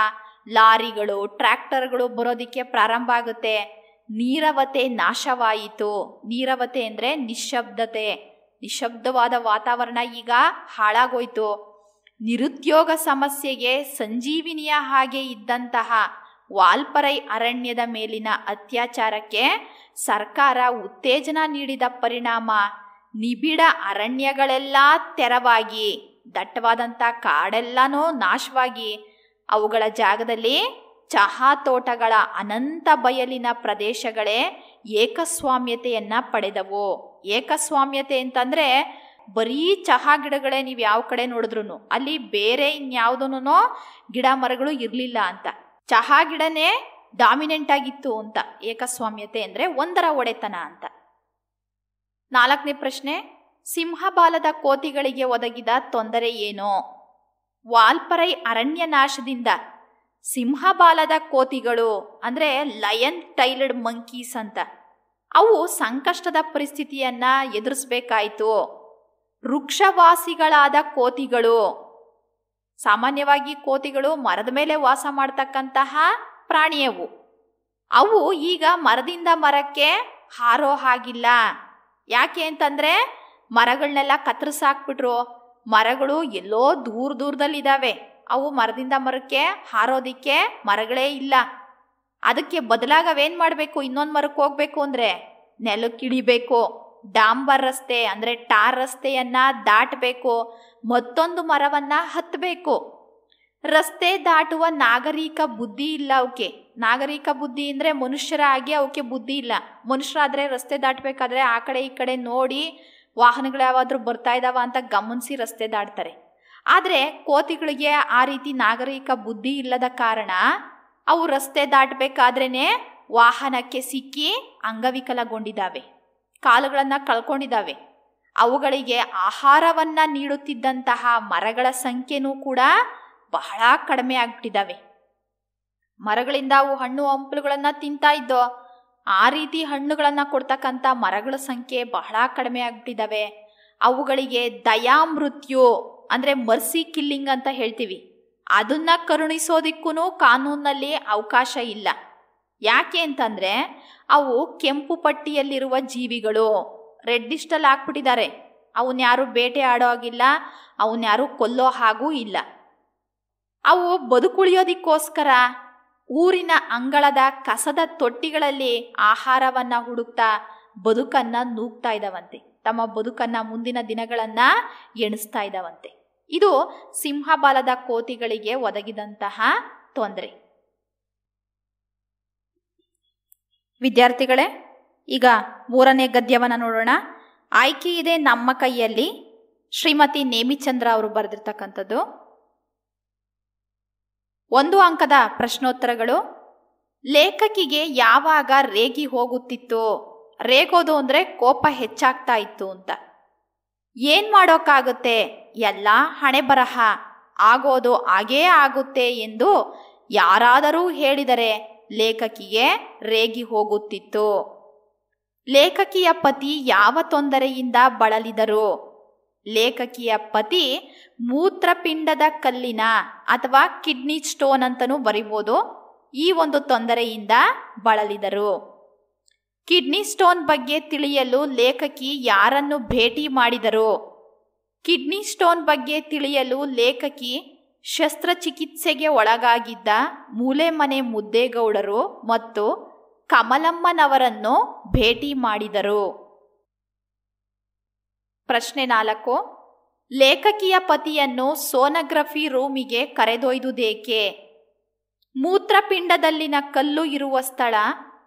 ಲಾರಿಗಳು, ಟ್ರ್ಯಾಕ್ಟರ್ಗಳು ಬರೋದಿಕ್ಕೆ ಪ್ರಾರಂಭ ಆಗುತ್ತೆ. ನೀರವತೆ ನಾಶವಾಯಿತು. ನೀರವತೆ ಅಂದರೆ ನಿಶ್ಶಬ್ದತೆ. ನಿಶಬ್ದವಾದ ವಾತಾವರಣ ಈಗ ಹಾಳಾಗೋಯ್ತು. ನಿರುದ್ಯೋಗ ಸಮಸ್ಯೆಗೆ ಸಂಜೀವಿನಿಯ ಹಾಗೆ ಇದ್ದಂತಹ ವಾಲ್ಪರೈ ಅರಣ್ಯದ ಮೇಲಿನ ಅತ್ಯಾಚಾರಕ್ಕೆ ಸರ್ಕಾರ ಉತ್ತೇಜನ ನೀಡಿದ ಪರಿಣಾಮ. ನಿಬಿಡ ಅರಣ್ಯಗಳೆಲ್ಲ ತೆರವಾಗಿ ದಟ್ಟವಾದಂಥ ಕಾಡೆಲ್ಲನೂ ನಾಶವಾಗಿ ಅವುಗಳ ಜಾಗದಲ್ಲಿ ಚಹಾ ತೋಟಗಳ ಅನಂತ ಬಯಲಿನ ಪ್ರದೇಶಗಳೇ ಏಕಸ್ವಾಮ್ಯತೆಯನ್ನು ಪಡೆದವು. ಏಕಸ್ವಾಮ್ಯತೆ ಅಂತಂದ್ರೆ ಬರೀ ಚಹಾ ಗಿಡಗಳೇ ನೀವು ಯಾವ ಕಡೆ ನೋಡಿದ್ರು ಅಲ್ಲಿ ಬೇರೆ ಇನ್ಯಾವುದೂ ಗಿಡ ಮರಗಳು ಇರಲಿಲ್ಲ ಅಂತ. ಚಹಾ ಗಿಡನೇ ಡಾಮಿನೆಂಟ್ ಆಗಿತ್ತು ಅಂತ, ಏಕಸ್ವಾಮ್ಯತೆ ಅಂದರೆ ಒಂದರ ಒಡೆತನ ಅಂತ. ನಾಲ್ಕನೇ ಪ್ರಶ್ನೆ, ಸಿಂಹಬಾಲದ ಕೋತಿಗಳಿಗೆ ಒದಗಿದ ತೊಂದರೆ ಏನು? ವಾಲ್ಪರೈ ಅರಣ್ಯ ನಾಶದಿಂದ ಸಿಂಹಬಾಲದ ಕೋತಿಗಳು, ಅಂದರೆ ಲಯನ್ ಟೈಲ್ಡ್ ಮಂಕೀಸ್ ಅಂತ, ಅವು ಸಂಕಷ್ಟದ ಪರಿಸ್ಥಿತಿಯನ್ನ ಎದುರಿಸ್ಬೇಕಾಯಿತು. ವೃಕ್ಷವಾಸಿಗಳಾದ ಕೋತಿಗಳು, ಸಾಮಾನ್ಯವಾಗಿ ಕೋತಿಗಳು ಮರದ ಮೇಲೆ ವಾಸ ಮಾಡ್ತಕ್ಕಂತಹ ಪ್ರಾಣಿಯವು, ಅವು ಈಗ ಮರದಿಂದ ಮರಕ್ಕೆ ಹಾರೋ ಹಾಗಿಲ್ಲ. ಯಾಕೆ ಅಂತಂದ್ರೆ ಮರಗಳನ್ನೆಲ್ಲ ಕತ್ತರಿಸಾಕ್ಬಿಟ್ರು. ಮರಗಳು ಎಲ್ಲೋ ದೂರ ದೂರದಲ್ಲಿದ್ದಾವೆ ಅವು ಮರದಿಂದ ಮರಕ್ಕೆ ಹಾರೋದಿಕ್ಕೆ ಮರಗಳೇ ಇಲ್ಲ. ಅದಕ್ಕೆ ಬದಲಾಗ ಅವೇನು ಮಾಡಬೇಕು? ಇನ್ನೊಂದು ಮರಕ್ಕೆ ಹೋಗ್ಬೇಕು ಅಂದರೆ ನೆಲಕ್ಕಿಳಿಬೇಕು ಡಾಂಬರ್ ರಸ್ತೆ ಅಂದರೆ ಟಾರ್ ರಸ್ತೆಯನ್ನ ದಾಟಬೇಕು. ಮತ್ತೊಂದು ಮರವನ್ನ ಹತ್ತಬೇಕು ರಸ್ತೆ ದಾಟುವ ನಾಗರಿಕ ಬುದ್ಧಿ ಇಲ್ಲ ಅವಕ್ಕೆ ನಾಗರಿಕ ಬುದ್ಧಿ ಅಂದರೆ ಮನುಷ್ಯರ ಆಗಿ ಅವಕ್ಕೆ ಬುದ್ಧಿ ಇಲ್ಲ. ಮನುಷ್ಯರಾದರೆ ರಸ್ತೆ ದಾಟಬೇಕಾದ್ರೆ ಆ ಕಡೆ ಈ ಕಡೆ ನೋಡಿ ವಾಹನಗಳು ಯಾವಾದರೂ ಬರ್ತಾ ಇದ್ದಾವ ಅಂತ ಗಮನಿಸಿ ರಸ್ತೆ ದಾಟ್ತಾರೆ. ಆದರೆ ಕೋತಿಗಳಿಗೆ ಆ ರೀತಿ ನಾಗರಿಕ ಬುದ್ಧಿ ಇಲ್ಲದ ಕಾರಣ ಅವು ರಸ್ತೆ ದಾಟಬೇಕಾದ್ರೇ ವಾಹನಕ್ಕೆ ಸಿಕ್ಕಿ ಅಂಗವಿಕಲಗೊಂಡಿದ್ದಾವೆ. ಕಾಲುಗಳನ್ನು ಕಳ್ಕೊಂಡಿದ್ದಾವೆ. ಅವುಗಳಿಗೆ ಆಹಾರವನ್ನು ನೀಡುತ್ತಿದ್ದಂತಹ ಮರಗಳ ಸಂಖ್ಯೆನೂ ಕೂಡ ಬಹಳ ಕಡಿಮೆ ಆಗ್ಬಿಟ್ಟಿದ್ದಾವೆ. ಮರಗಳಿಂದ ಅವು ಹಣ್ಣು ಹಂಪಲುಗಳನ್ನು ತಿಂತಾ ಇದ್ದೋ, ಆ ರೀತಿ ಹಣ್ಣುಗಳನ್ನು ಕೊಡ್ತಕ್ಕಂಥ ಮರಗಳ ಸಂಖ್ಯೆ ಬಹಳ ಕಡಿಮೆ ಆಗ್ಬಿಟ್ಟಿದ್ದಾವೆ ಅವುಗಳಿಗೆ ದಯಾಮೃತ್ಯು ಅಂದರೆ ಮರ್ಸಿ ಕಿಲ್ಲಿಂಗ್ ಅಂತ ಹೇಳ್ತೀವಿ. ಅದನ್ನ ಕರುಣಿಸೋದಿಕ್ಕೂ ಕಾನೂನಲ್ಲಿ ಅವಕಾಶ ಇಲ್ಲ. ಯಾಕೆ ಅಂತಂದರೆ ಅವು ಕೆಂಪು ಪಟ್ಟಿಯಲ್ಲಿರುವ ಜೀವಿಗಳು ರೆಡ್ ಲಿಸ್ಟಲ್ಲಿ ಹಾಕ್ಬಿಟ್ಟಿದ್ದಾರೆ ಅವನ್ನ ಯಾರು ಬೇಟೆ ಆಡೋ ಹಾಗಿಲ್ಲ ಅವನ್ನ ಯಾರು ಕೊಲ್ಲೋ ಹಾಗೂ ಇಲ್ಲ. ಅವು ಬದುಕುಳಿಯೋದಿಕ್ಕೋಸ್ಕರ ಊರಿನ ಅಂಗಳದ ಕಸದ ತೊಟ್ಟಿಗಳಲ್ಲಿ ಆಹಾರವನ್ನ ಹುಡುಕ್ತಾ ಬದುಕನ್ನ ನೂಗ್ತಾ ಇದ್ದಾವಂತೆ ತಮ್ಮ ಬದುಕನ್ನ ಮುಂದಿನ ದಿನಗಳನ್ನ ಎಣಿಸ್ತಾ ಇದ್ದಾವಂತೆ ಇದು ಸಿಂಹಬಾಲದ ಕೋತಿಗಳಿಗೆ ಒದಗಿದಂತಹ ತೊಂದರೆ. ವಿದ್ಯಾರ್ಥಿಗಳೇ, ಈಗ ಮೂರನೇ ಗದ್ಯವನ್ನು ನೋಡೋಣ. ಆಯ್ಕೆ ಇದೆ ನಮ್ಮ ಕೈಯಲ್ಲಿ. ಶ್ರೀಮತಿ ನೇಮಿಚಂದ್ರ ಅವರು ಬರೆದಿರ್ತಕ್ಕಂಥದ್ದು. ಒಂದು ಅಂಕದ ಪ್ರಶ್ನೋತ್ತರಗಳು, ಲೇಖಕಿಗೆ ಯಾವಾಗ ರೇಗಿ ಹೋಗುತ್ತಿತ್ತು, ರೇಗೋದು ಅಂದರೆ ಕೋಪ ಹೆಚ್ಚಾಗ್ತಾ ಇತ್ತು ಅಂತ. ಏನ್ ಮಾಡೋಕ್ಕಾಗುತ್ತೆ? ಎಲ್ಲ ಹಣೆ ಬರಹ, ಆಗೋದು ಹಾಗೇ ಆಗುತ್ತೆ ಎಂದು ಯಾರಾದರೂ ಹೇಳಿದರೆ ಲೇಖಕಿಗೆ ರೇಗಿ ಹೋಗುತ್ತಿತ್ತು. ಲೇಖಕಿಯ ಪತಿ ಯಾವ ತೊಂದರೆಯಿಂದ ಬಳಲಿದರು? ಲೇಖಕಿಯ ಪತಿ ಮೂತ್ರಪಿಂಡದ ಕಲ್ಲಿನ ಅಥವಾ ಕಿಡ್ನಿ ಸ್ಟೋನ್ ಅಂತಲೂ ಬರಿಬೋದು. ಈ ಒಂದು ತೊಂದರೆಯಿಂದ ಬಳಲಿದರು. ಕಿಡ್ನಿ ಸ್ಟೋನ್ ಬಗ್ಗೆ ತಿಳಿಯಲು ಲೇಖಕಿ ಯಾರನ್ನು ಭೇಟಿ ಮಾಡಿದರು? ಕಿಡ್ನಿ ಸ್ಟೋನ್ ಬಗ್ಗೆ ತಿಳಿಯಲು ಲೇಖಕಿ ಶಸ್ತ್ರಚಿಕಿತ್ಸೆಗೆ ಒಳಗಾಗಿದ್ದ ಮೂಲೆಮನೆ ಮುದ್ದೇಗೌಡರು ಮತ್ತು ಕಮಲಮ್ಮನವರನ್ನು ಭೇಟಿ ಮಾಡಿದರು. ಪ್ರಶ್ನೆ ನಾಲ್ಕು. ಲೇಖಕಿಯ ಪತಿಯನ್ನು ಸೋನಗ್ರಫಿ ರೂಮಿಗೆ ಕರೆದೊಯ್ದುದೇಕೆ? ಮೂತ್ರಪಿಂಡದಲ್ಲಿನ ಕಲ್ಲು ಇರುವ ಸ್ಥಳ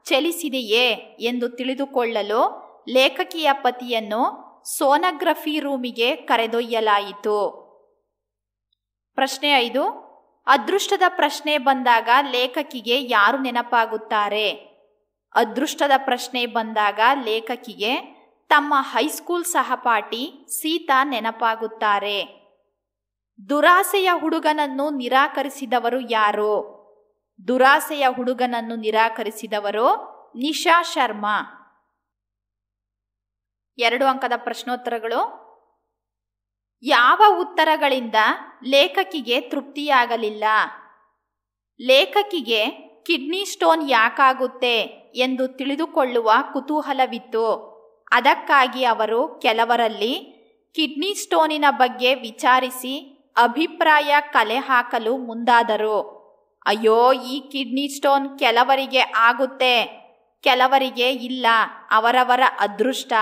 ಚಲಿಸಿದೆಯೇ ಎಂದು ತಿಳಿದುಕೊಳ್ಳಲು ಲೇಖಕಿಯ ಪತಿಯನ್ನು ಸೋನಗ್ರಫಿ ರೂಮಿಗೆ ಕರೆದೊಯ್ಯಲಾಯಿತು. ಪ್ರಶ್ನೆ ಐದು. ಅದೃಷ್ಟದ ಪ್ರಶ್ನೆ ಬಂದಾಗ ಲೇಖಕಿಗೆ ಯಾರು ನೆನಪಾಗುತ್ತಾರೆ? ಅದೃಷ್ಟದ ಪ್ರಶ್ನೆ ಬಂದಾಗ ಲೇಖಕಿಗೆ ತಮ್ಮ ಹೈಸ್ಕೂಲ್ ಸಹಪಾಠಿ ಸೀತಾ ನೆನಪಾಗುತ್ತಾರೆ. ದುರಾಸೆಯ ಹುಡುಗನನ್ನು ನಿರಾಕರಿಸಿದವರು ಯಾರು? ದುರಾಸೆಯ ಹುಡುಗನನ್ನು ನಿರಾಕರಿಸಿದವರು ನಿಶಾ ಶರ್ಮಾ. ಎರಡು ಅಂಕದ ಪ್ರಶ್ನೋತ್ತರಗಳು. ಯಾವ ಉತ್ತರಗಳಿಂದ ಲೇಖಕಿಗೆ ತೃಪ್ತಿಯಾಗಲಿಲ್ಲ? ಲೇಖಕಿಗೆ ಕಿಡ್ನಿ ಸ್ಟೋನ್ ಯಾಕಾಗುತ್ತೆ ಎಂದು ತಿಳಿದುಕೊಳ್ಳುವ ಕುತೂಹಲವಿತ್ತು. ಅದಕ್ಕಾಗಿ ಅವರು ಕೆಲವರಲ್ಲಿ ಕಿಡ್ನಿ ಸ್ಟೋನಿನ ಬಗ್ಗೆ ವಿಚಾರಿಸಿ ಅಭಿಪ್ರಾಯ ಕಲೆ ಹಾಕಲು ಮುಂದಾದರು. ಅಯ್ಯೋ, ಈ ಕಿಡ್ನಿ ಸ್ಟೋನ್ ಕೆಲವರಿಗೆ ಆಗುತ್ತೆ, ಕೆಲವರಿಗೆ ಇಲ್ಲ, ಅವರವರ ಅದೃಷ್ಟ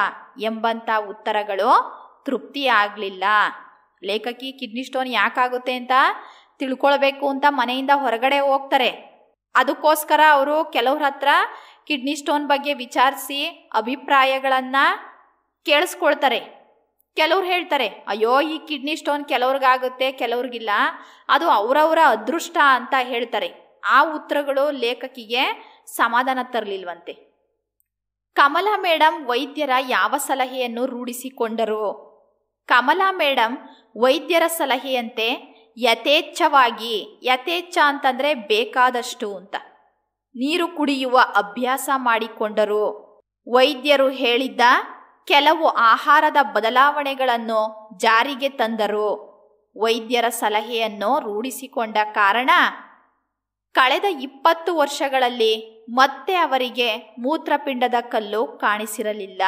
ಎಂಬಂಥ ಉತ್ತರಗಳು ತೃಪ್ತಿ ಆಗಲಿಲ್ಲ ಲೇಖಕಿ, ಕಿಡ್ನಿ ಸ್ಟೋನ್ ಯಾಕಾಗುತ್ತೆ ಅಂತ ತಿಳ್ಕೊಳ್ಬೇಕು ಅಂತ ಮನೆಯಿಂದ ಹೊರಗಡೆ ಹೋಗ್ತಾರೆ. ಅದಕ್ಕೋಸ್ಕರ ಅವರು ಕೆಲವ್ರ ಹತ್ರ ಕಿಡ್ನಿ ಸ್ಟೋನ್ ಬಗ್ಗೆ ವಿಚಾರಿಸಿ ಅಭಿಪ್ರಾಯಗಳನ್ನು ಕೇಳಿಸ್ಕೊಳ್ತಾರೆ. ಕೆಲವ್ರು ಹೇಳ್ತಾರೆ, ಅಯ್ಯೋ, ಈ ಕಿಡ್ನಿ ಸ್ಟೋನ್ ಕೆಲವ್ರಿಗಾಗುತ್ತೆ, ಕೆಲವ್ರಿಗಿಲ್ಲ. ಅದು ಅವರವರ ಅದೃಷ್ಟ ಅಂತ ಹೇಳ್ತಾರೆ. ಆ ಉತ್ತರಗಳು ಲೇಖಕಿಗೆ ಸಮಾಧಾನ ತರಲಿಲ್ವಂತೆ. ಕಮಲಾ ಮೇಡಮ್ ವೈದ್ಯರ ಯಾವ ಸಲಹೆಯನ್ನು ರೂಢಿಸಿಕೊಂಡರು? ಕಮಲಾ ಮೇಡಮ್ ವೈದ್ಯರ ಸಲಹೆಯಂತೆ ಯಥೇಚ್ಛವಾಗಿ, ಯಥೇಚ್ಛ ಅಂತಂದರೆ ಬೇಕಾದಷ್ಟು ಅಂತ. ನೀರು ಕುಡಿಯುವ ಅಭ್ಯಾಸ ಮಾಡಿಕೊಂಡರು. ವೈದ್ಯರು ಹೇಳಿದ್ದ ಕೆಲವು ಆಹಾರದ ಬದಲಾವಣೆಗಳನ್ನು ಜಾರಿಗೆ ತಂದರು. ವೈದ್ಯರ ಸಲಹೆಯನ್ನು ರೂಢಿಸಿಕೊಂಡ ಕಾರಣ ಕಳೆದ ಇಪ್ಪತ್ತು ವರ್ಷಗಳಲ್ಲಿ ಮತ್ತೆ ಅವರಿಗೆ ಮೂತ್ರಪಿಂಡದ ಕಲ್ಲು ಕಾಣಿಸಿರಲಿಲ್ಲ.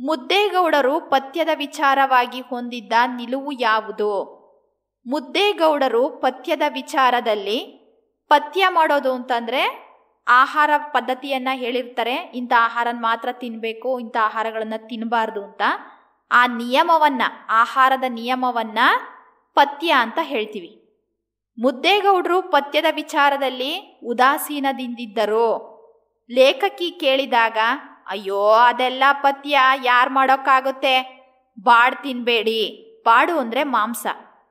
ಮುದ್ದೇಗೌಡರು ಪಥ್ಯದ ವಿಚಾರವಾಗಿ ಹೊಂದಿದ್ದ ನಿಲುವು ಯಾವುದು? ಮುದ್ದೇಗೌಡರು ಪಥ್ಯದ ವಿಚಾರದಲ್ಲಿ ಪಥ್ಯ ಮಾಡೋದು ಅಂತಂದರೆ ಆಹಾರ ಪದ್ಧತಿಯನ್ನು ಹೇಳಿರ್ತಾರೆ. ಇಂಥ ಆಹಾರನ ಮಾತ್ರ ತಿನ್ನಬೇಕು ಇಂಥ ಆಹಾರಗಳನ್ನು ತಿನ್ನಬಾರ್ದು ಅಂತ. ಆ ನಿಯಮವನ್ನು, ಆಹಾರದ ನಿಯಮವನ್ನು ಪಥ್ಯ ಅಂತ ಹೇಳ್ತೀವಿ. ಮುದ್ದೇಗೌಡರು ಪಥ್ಯದ ವಿಚಾರದಲ್ಲಿ ಉದಾಸೀನದಿಂದಿದ್ದರು. ಲೇಖಕಿ ಕೇಳಿದಾಗ, ಅಯ್ಯೋ, ಅದೆಲ್ಲ ಪಥ್ಯ ಯಾರು ಮಾಡೋಕ್ಕಾಗುತ್ತೆ? ಬಾಡ್ ತಿನ್ನಬೇಡಿ ಬಾಡು ಅಂದರೆ ಮಾಂಸ.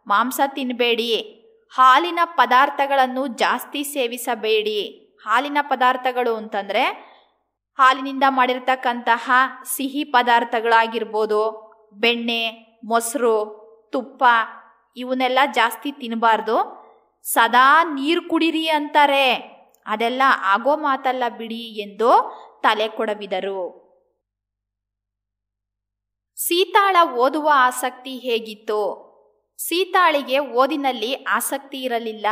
ಮಾಂಸ ತಿನ್ನಬೇಡಿ ಹಾಲಿನ ಪದಾರ್ಥಗಳನ್ನು ಜಾಸ್ತಿ ಸೇವಿಸಬೇಡಿ. ಹಾಲಿನ ಪದಾರ್ಥಗಳು ಅಂತಂದರೆ ಹಾಲಿನಿಂದ ಮಾಡಿರ್ತಕ್ಕಂತಹ ಸಿಹಿ ಪದಾರ್ಥಗಳಾಗಿರ್ಬೋದು, ಬೆಣ್ಣೆ, ಮೊಸರು, ತುಪ್ಪ, ಇವನ್ನೆಲ್ಲ ಜಾಸ್ತಿ ತಿನ್ನಬಾರ್ದು ಸದಾ ನೀರು ಕುಡಿರಿ ಅಂತಾರೆ. ಅದೆಲ್ಲ ಆಗೋ ಮಾತಲ್ಲ ಬಿಡಿ ಎಂದು ತಲೆ ಕೊಡವಿದರು. ಸೀತಾಳ ಓದುವ ಆಸಕ್ತಿ ಹೇಗಿತ್ತು? ಸೀತಾಳಿಗೆ ಓದಿನಲ್ಲಿ ಆಸಕ್ತಿ ಇರಲಿಲ್ಲ.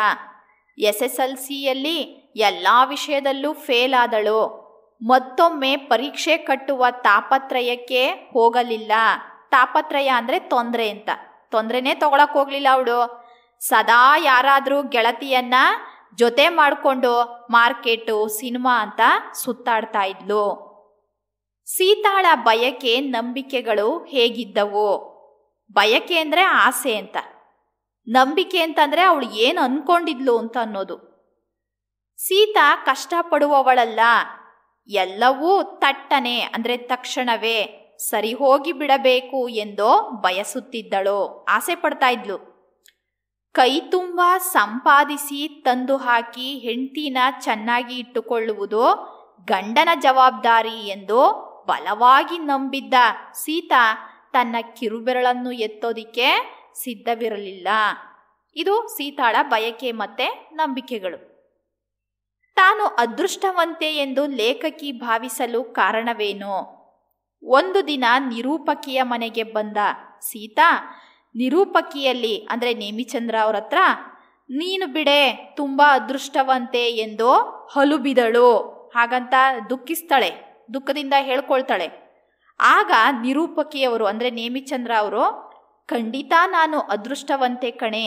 ಎಸ್ ಎಸ್ ಎಲ್ ಸಿಯಲ್ಲಿ ಎಲ್ಲ ವಿಷಯದಲ್ಲೂ ಫೇಲ್ ಆದಳು. ಮತ್ತೊಮ್ಮೆ ಪರೀಕ್ಷೆ ಕಟ್ಟುವ ತಾಪತ್ರಯಕ್ಕೆ ಹೋಗಲಿಲ್ಲ. ತಾಪತ್ರಯ ಅಂದರೆ ತೊಂದರೆ ಅಂತ. ತೊಂದರೆನೇ ತಗೊಳಕ್ ಹೋಗ್ಲಿಲ್ಲ ಅವಳು. ಸದಾ ಯಾರಾದರೂ ಗೆಳತಿಯನ್ನ ಜೊತೆ ಮಾಡಿಕೊಂಡು ಮಾರ್ಕೆಟು, ಸಿನಿಮಾ ಅಂತ ಸುತ್ತಾಡ್ತಾ ಇದ್ಲು. ಸೀತಾಳ ಬಯಕೆ ನಂಬಿಕೆಗಳು ಹೇಗಿದ್ದವು? ಬಯಕೆ ಅಂದರೆ ಆಸೆ ಅಂತ. ನಂಬಿಕೆ ಅಂತಂದರೆ ಅವಳು ಏನು ಅನ್ಕೊಂಡಿದ್ಲು ಅಂತ ಅನ್ನೋದು. ಸೀತಾ ಕಷ್ಟಪಡುವವಳಲ್ಲ. ಎಲ್ಲವೂ ತಟ್ಟನೆ, ಅಂದರೆ ತಕ್ಷಣವೇ ಸರಿ ಹೋಗಿ ಬಿಡಬೇಕು ಎಂದೋ ಬಯಸುತ್ತಿದ್ದಳು. ಆಸೆ ಪಡ್ತಾ ಇದ್ಲು. ಕೈ ತುಂಬ ಸಂಪಾದಿಸಿ ತಂದು ಹಾಕಿ ಹೆಂಡತಿನ ಚೆನ್ನಾಗಿ ಇಟ್ಟುಕೊಳ್ಳುವುದು ಗಂಡನ ಜವಾಬ್ದಾರಿ ಎಂದು ಬಲವಾಗಿ ನಂಬಿದ್ದ ಸೀತಾ ತನ್ನ ಕಿರುಬೆರಳನ್ನು ಎತ್ತೋದಿಕ್ಕೆ ಸಿದ್ಧವಿರಲಿಲ್ಲ. ಇದು ಸೀತಾಳ ಬಯಕೆ ಮತ್ತೆ ನಂಬಿಕೆಗಳು. ತಾನು ಅದೃಷ್ಟವಂತೆ ಎಂದು ಲೇಖಕಿ ಭಾವಿಸಲು ಕಾರಣವೇನು? ಒಂದು ದಿನ ನಿರೂಪಕಿಯ ಮನೆಗೆ ಬಂದ ಸೀತಾ, ನಿರೂಪಕಿಯಲ್ಲಿ, ಅಂದರೆ ನೇಮಿಚಂದ್ರ ಅವರ ಹತ್ರ, ನೀನು ಬಿಡೆ, ತುಂಬ ಅದೃಷ್ಟವಂತೆ ಎಂದು ಹಲುಬಿದಳು. ಹಾಗಂತ ದುಃಖಿಸ್ತಾಳೆ, ದುಃಖದಿಂದ ಹೇಳ್ಕೊಳ್ತಾಳೆ. ಆಗ ನಿರೂಪಕಿಯವರು, ಅಂದರೆ ನೇಮಿಚಂದ್ರ ಅವರು, ಖಂಡಿತ ನಾನು ಅದೃಷ್ಟವಂತೆ ಕಣೆ.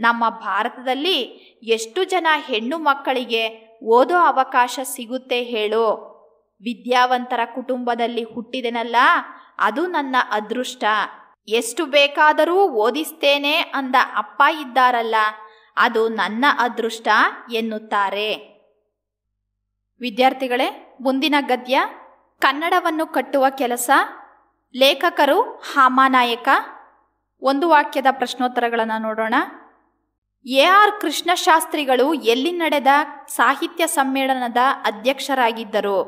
ನಮ್ಮ ಭಾರತದಲ್ಲಿ ಎಷ್ಟು ಜನ ಹೆಣ್ಣು ಮಕ್ಕಳಿಗೆ ಓದೋ ಅವಕಾಶ ಸಿಗುತ್ತೆ ಹೇಳು. ವಿದ್ಯಾವಂತರ ಕುಟುಂಬದಲ್ಲಿ ಹುಟ್ಟಿದೆನಲ್ಲ, ಅದು ನನ್ನ ಅದೃಷ್ಟ. ಎಷ್ಟು ಬೇಕಾದರೂ ಓದಿಸ್ತೇನೆ ಅಂದ ಅಪ್ಪ ಇದ್ದಾರಲ್ಲ, ಅದು ನನ್ನ ಅದೃಷ್ಟ ಎನ್ನುತ್ತಾರೆ. ವಿದ್ಯಾರ್ಥಿಗಳೇ, ಮುಂದಿನ ಗದ್ಯ. ಕನ್ನಡವನ್ನು ಕಟ್ಟುವ ಕೆಲಸ ಲೇಖಕರು ಹಾಮಾನಾಯಕ ಒಂದು ವಾಕ್ಯದ ಪ್ರಶ್ನೋತ್ತರಗಳನ್ನು ನೋಡೋಣ. ಎ ಆರ್ ಕೃಷ್ಣಶಾಸ್ತ್ರಿಗಳು ಎಲ್ಲಿ ನಡೆದ ಸಾಹಿತ್ಯ ಸಮ್ಮೇಳನದ ಅಧ್ಯಕ್ಷರಾಗಿದ್ದರು?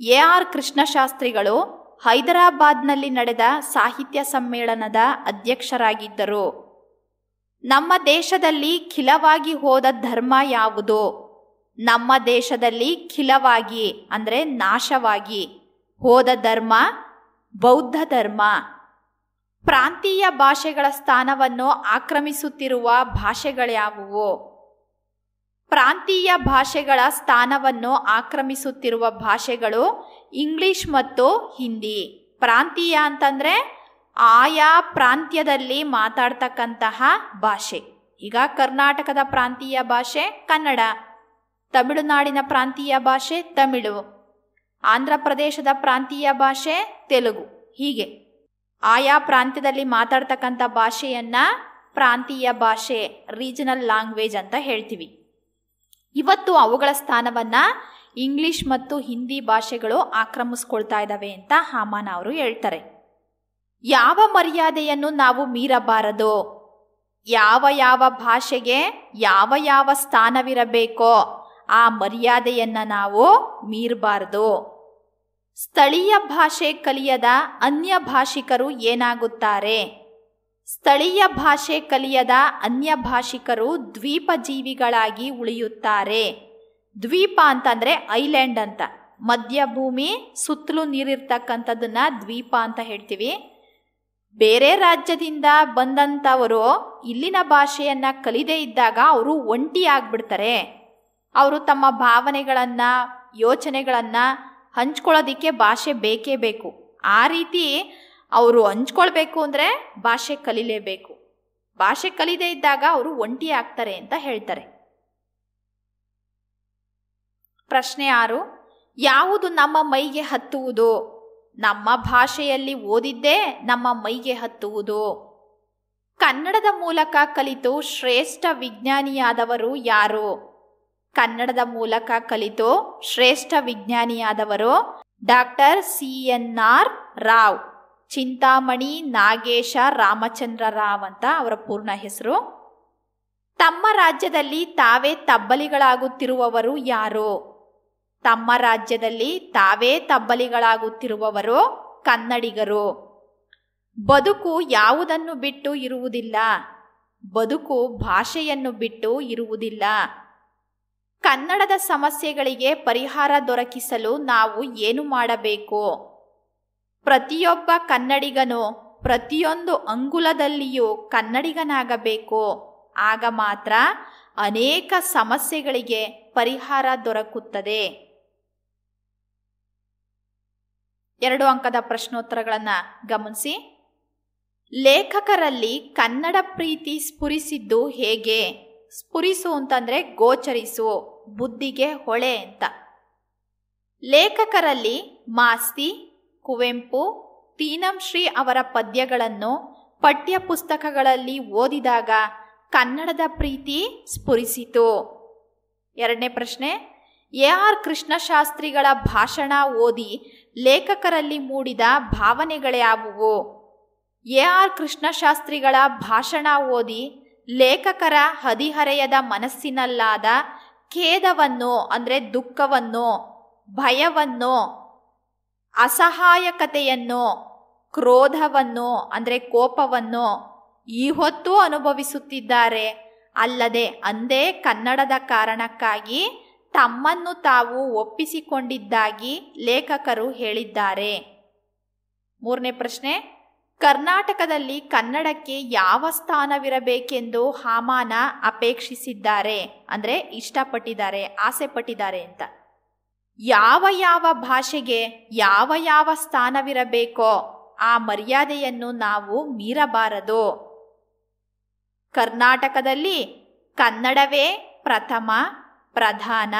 ಎ ಆರ್ ಕೃಷ್ಣಶಾಸ್ತ್ರಿಗಳು ಹೈದರಾಬಾದ್ನಲ್ಲಿ ನಡೆದ ಸಾಹಿತ್ಯ ಸಮ್ಮೇಳನದ ಅಧ್ಯಕ್ಷರಾಗಿದ್ದರು. ನಮ್ಮ ದೇಶದಲ್ಲಿ ಖಿಲವಾಗಿ ಹೋದ ಧರ್ಮ ಯಾವುದು? ನಮ್ಮ ದೇಶದಲ್ಲಿ ಖಿಲವಾಗಿ, ಅಂದರೆ ನಾಶವಾಗಿ ಹೋದ ಧರ್ಮ ಬೌದ್ಧ ಧರ್ಮ. ಪ್ರಾಂತೀಯ ಭಾಷೆಗಳ ಸ್ಥಾನವನ್ನು ಆಕ್ರಮಿಸುತ್ತಿರುವ ಭಾಷೆಗಳ್ಯಾವುವು? ಪ್ರಾಂತೀಯ ಭಾಷೆಗಳ ಸ್ಥಾನವನ್ನು ಆಕ್ರಮಿಸುತ್ತಿರುವ ಭಾಷೆಗಳು ಇಂಗ್ಲಿಷ್ ಮತ್ತು ಹಿಂದಿ. ಪ್ರಾಂತೀಯ ಅಂತಂದರೆ ಆಯಾ ಪ್ರಾಂತ್ಯದಲ್ಲಿ ಮಾತಾಡ್ತಕ್ಕಂತಹ ಭಾಷೆ. ಈಗ ಕರ್ನಾಟಕದ ಪ್ರಾಂತೀಯ ಭಾಷೆ ಕನ್ನಡ. ತಮಿಳುನಾಡಿನ ಪ್ರಾಂತೀಯ ಭಾಷೆ ತಮಿಳು. ಆಂಧ್ರ ಪ್ರದೇಶದ ಪ್ರಾಂತೀಯ ಭಾಷೆ ತೆಲುಗು. ಹೀಗೆ. ಆಯಾ ಪ್ರಾಂತ್ಯದಲ್ಲಿ ಮಾತಾಡ್ತಕ್ಕಂಥ ಭಾಷೆಯನ್ನ ಪ್ರಾಂತೀಯ ಭಾಷೆ, ರೀಜನಲ್ ಲ್ಯಾಂಗ್ವೇಜ್ ಅಂತ ಹೇಳ್ತೀವಿ. ಇವತ್ತು ಅವುಗಳ ಸ್ಥಾನವನ್ನ ಇಂಗ್ಲಿಷ್ ಮತ್ತು ಹಿಂದಿ ಭಾಷೆಗಳು ಆಕ್ರಮಿಸ್ಕೊಳ್ತಾ ಇದ್ದಾವೆ ಅಂತ ಹಾಮಾನ ಅವರು ಹೇಳ್ತಾರೆ. ಯಾವ ಮರ್ಯಾದೆಯನ್ನು ನಾವು ಮೀರಬಾರದು? ಯಾವ ಯಾವ ಭಾಷೆಗೆ ಯಾವ ಯಾವ ಸ್ಥಾನವಿರಬೇಕೋ? ಆ ಮರ್ಯಾದೆಯನ್ನ ನಾವು ಮೀರಬಾರ್ದು. ಸ್ಥಳೀಯ ಭಾಷೆ ಕಲಿಯದ ಅನ್ಯ ಭಾಷಿಕರು ಏನಾಗುತ್ತಾರೆ? ಸ್ಥಳೀಯ ಭಾಷೆ ಕಲಿಯದ ಅನ್ಯ ಭಾಷಿಕರು ದ್ವೀಪ ಜೀವಿಗಳಾಗಿ ಉಳಿಯುತ್ತಾರೆ. ದ್ವೀಪ ಅಂತಂದ್ರೆ ಐಲ್ಯಾಂಡ್ ಅಂತ. ಮಧ್ಯಭೂಮಿ, ಸುತ್ತಲೂ ನೀರಿರ್ತಕ್ಕಂಥದ್ದನ್ನ ದ್ವೀಪ ಅಂತ ಹೇಳ್ತೀವಿ. ಬೇರೆ ರಾಜ್ಯದಿಂದ ಬಂದಂಥವರು ಇಲ್ಲಿನ ಭಾಷೆಯನ್ನ ಕಲಿದೇ ಇದ್ದಾಗ ಅವರು ಒಂಟಿ ಆಗ್ಬಿಡ್ತಾರೆ. ಅವರು ತಮ್ಮ ಭಾವನೆಗಳನ್ನು, ಯೋಚನೆಗಳನ್ನು ಹಂಚ್ಕೊಳ್ಳೋದಕ್ಕೆ ಭಾಷೆ ಬೇಕೇ ಬೇಕು. ಆ ರೀತಿ ಅವರು ಹಂಚ್ಕೊಳ್ಬೇಕು ಅಂದರೆ ಭಾಷೆ ಕಲಿಲೇಬೇಕು. ಭಾಷೆ ಕಲಿದೇ ಇದ್ದಾಗ ಅವರು ಒಂಟಿ ಆಗ್ತಾರೆ ಅಂತ ಹೇಳ್ತಾರೆ. ಪ್ರಶ್ನೆ ಆರು, ಯಾವುದು ನಮ್ಮ ಮೈಗೆ ಹತ್ತುವುದು? ನಮ್ಮ ಭಾಷೆಯಲ್ಲಿ ಓದಿದ್ದೇ ನಮ್ಮ ಮೈಗೆ ಹತ್ತುವುದು? ಕನ್ನಡದ ಮೂಲಕ ಕಲಿತು ಶ್ರೇಷ್ಠ ವಿಜ್ಞಾನಿಯಾದವರು ಯಾರು? ಕನ್ನಡದ ಮೂಲಕ ಕಲಿತು ಶ್ರೇಷ್ಠ ವಿಜ್ಞಾನಿಯಾದವರು doctor C N R Rao, Chintamani Nagesha Ramachandra Rao ಅಂತ ಅವರ ಪೂರ್ಣ ಹೆಸರು. ತಮ್ಮ ರಾಜ್ಯದಲ್ಲಿ ತಾವೇ ತಬ್ಬಲಿಗಳಾಗುತ್ತಿರುವವರು ಯಾರು? ತಮ್ಮ ರಾಜ್ಯದಲ್ಲಿ ತಾವೇ ತಬ್ಬಲಿಗಳಾಗುತ್ತಿರುವವರು ಕನ್ನಡಿಗರು. ಬದುಕು ಯಾವುದನ್ನು ಬಿಟ್ಟು ಇರುವುದಿಲ್ಲ. ಬದುಕು ಭಾಷೆಯನ್ನು ಬಿಟ್ಟು ಇರುವುದಿಲ್ಲ. ಕನ್ನಡದ ಸಮಸ್ಯೆಗಳಿಗೆ ಪರಿಹಾರ ದೊರಕಿಸಲು ನಾವು ಏನು ಮಾಡಬೇಕು? ಪ್ರತಿಯೊಬ್ಬ ಕನ್ನಡಿಗನು ಪ್ರತಿಯೊಂದು ಅಂಗುಲದಲ್ಲಿಯೂ ಕನ್ನಡಿಗನಾಗಬೇಕು. ಆಗ ಮಾತ್ರ ಅನೇಕ ಸಮಸ್ಯೆಗಳಿಗೆ ಪರಿಹಾರ ದೊರಕುತ್ತದೆ. ಎರಡು ಅಂಕದ ಪ್ರಶ್ನೋತ್ತರಗಳನ್ನು ಗಮನಿಸಿ. ಲೇಖಕರಲ್ಲಿ ಕನ್ನಡ ಪ್ರೀತಿ ಸ್ಫುರಿಸಿದ್ದು ಹೇಗೆ? ಸ್ಫುರಿಸು ಅಂತಂದ್ರೆ ಗೋಚರಿಸು, ಬುದ್ಧಿಗೆ ಹೊಳೆ ಅಂತ. ಲೇಖಕರಲ್ಲಿ ಮಾಸ್ತಿ, ಕುವೆಂಪು ತೀನಂಶ್ರೀ ಅವರ ಪದ್ಯಗಳನ್ನು ಪಠ್ಯ ಪುಸ್ತಕಗಳಲ್ಲಿ ಓದಿದಾಗ ಕನ್ನಡದ ಪ್ರೀತಿ ಸ್ಫುರಿಸಿತು. ಎರಡನೇ ಪ್ರಶ್ನೆ, ಎ ಆರ್ ಕೃಷ್ಣಶಾಸ್ತ್ರಿಗಳ ಭಾಷಣ ಓದಿ ಲೇಖಕರಲ್ಲಿ ಮೂಡಿದ ಭಾವನೆಗಳ್ಯಾವುವು ಎ ಆರ್ ಕೃಷ್ಣಶಾಸ್ತ್ರಿಗಳ ಭಾಷಣ ಓದಿ ಲೇಖಕರ ಹದಿಹರೆಯದ ಮನಸ್ಸಿನಲ್ಲಾದ ಖೇದವನ್ನು, ಅಂದರೆ ದುಃಖವನ್ನು, ಭಯವನ್ನು, ಅಸಹಾಯಕತೆಯನ್ನು, ಕ್ರೋಧವನ್ನು, ಅಂದರೆ ಕೋಪವನ್ನು ಈ ಹೊತ್ತು ಅನುಭವಿಸುತ್ತಿದ್ದಾರೆ. ಅಲ್ಲದೆ ಅಂದೇ ಕನ್ನಡದ ಕಾರಣಕ್ಕಾಗಿ ತಮ್ಮನ್ನು ತಾವು ಒಪ್ಪಿಸಿಕೊಂಡಿದ್ದಾಗಿ ಲೇಖಕರು ಹೇಳಿದ್ದಾರೆ. ಮೂರನೇ ಪ್ರಶ್ನೆ ಕರ್ನಾಟಕದಲ್ಲಿ ಕನ್ನಡಕ್ಕೆ ಯಾವ ಸ್ಥಾನವಿರಬೇಕೆಂದು ಹಾಮಾನ ಅಪೇಕ್ಷಿಸಿದ್ದಾರೆ? ಅಂದರೆ ಇಷ್ಟಪಟ್ಟಿದ್ದಾರೆ ಆಸೆ ಪಟ್ಟಿದ್ದಾರೆ ಅಂತ. ಯಾವ ಯಾವ ಭಾಷೆಗೆ ಯಾವ ಯಾವ ಸ್ಥಾನವಿರಬೇಕೋ ಆ ಮರ್ಯಾದೆಯನ್ನು ನಾವು ಮೀರಬಾರದು. ಕರ್ನಾಟಕದಲ್ಲಿ ಕನ್ನಡವೇ ಪ್ರಥಮ, ಪ್ರಧಾನ,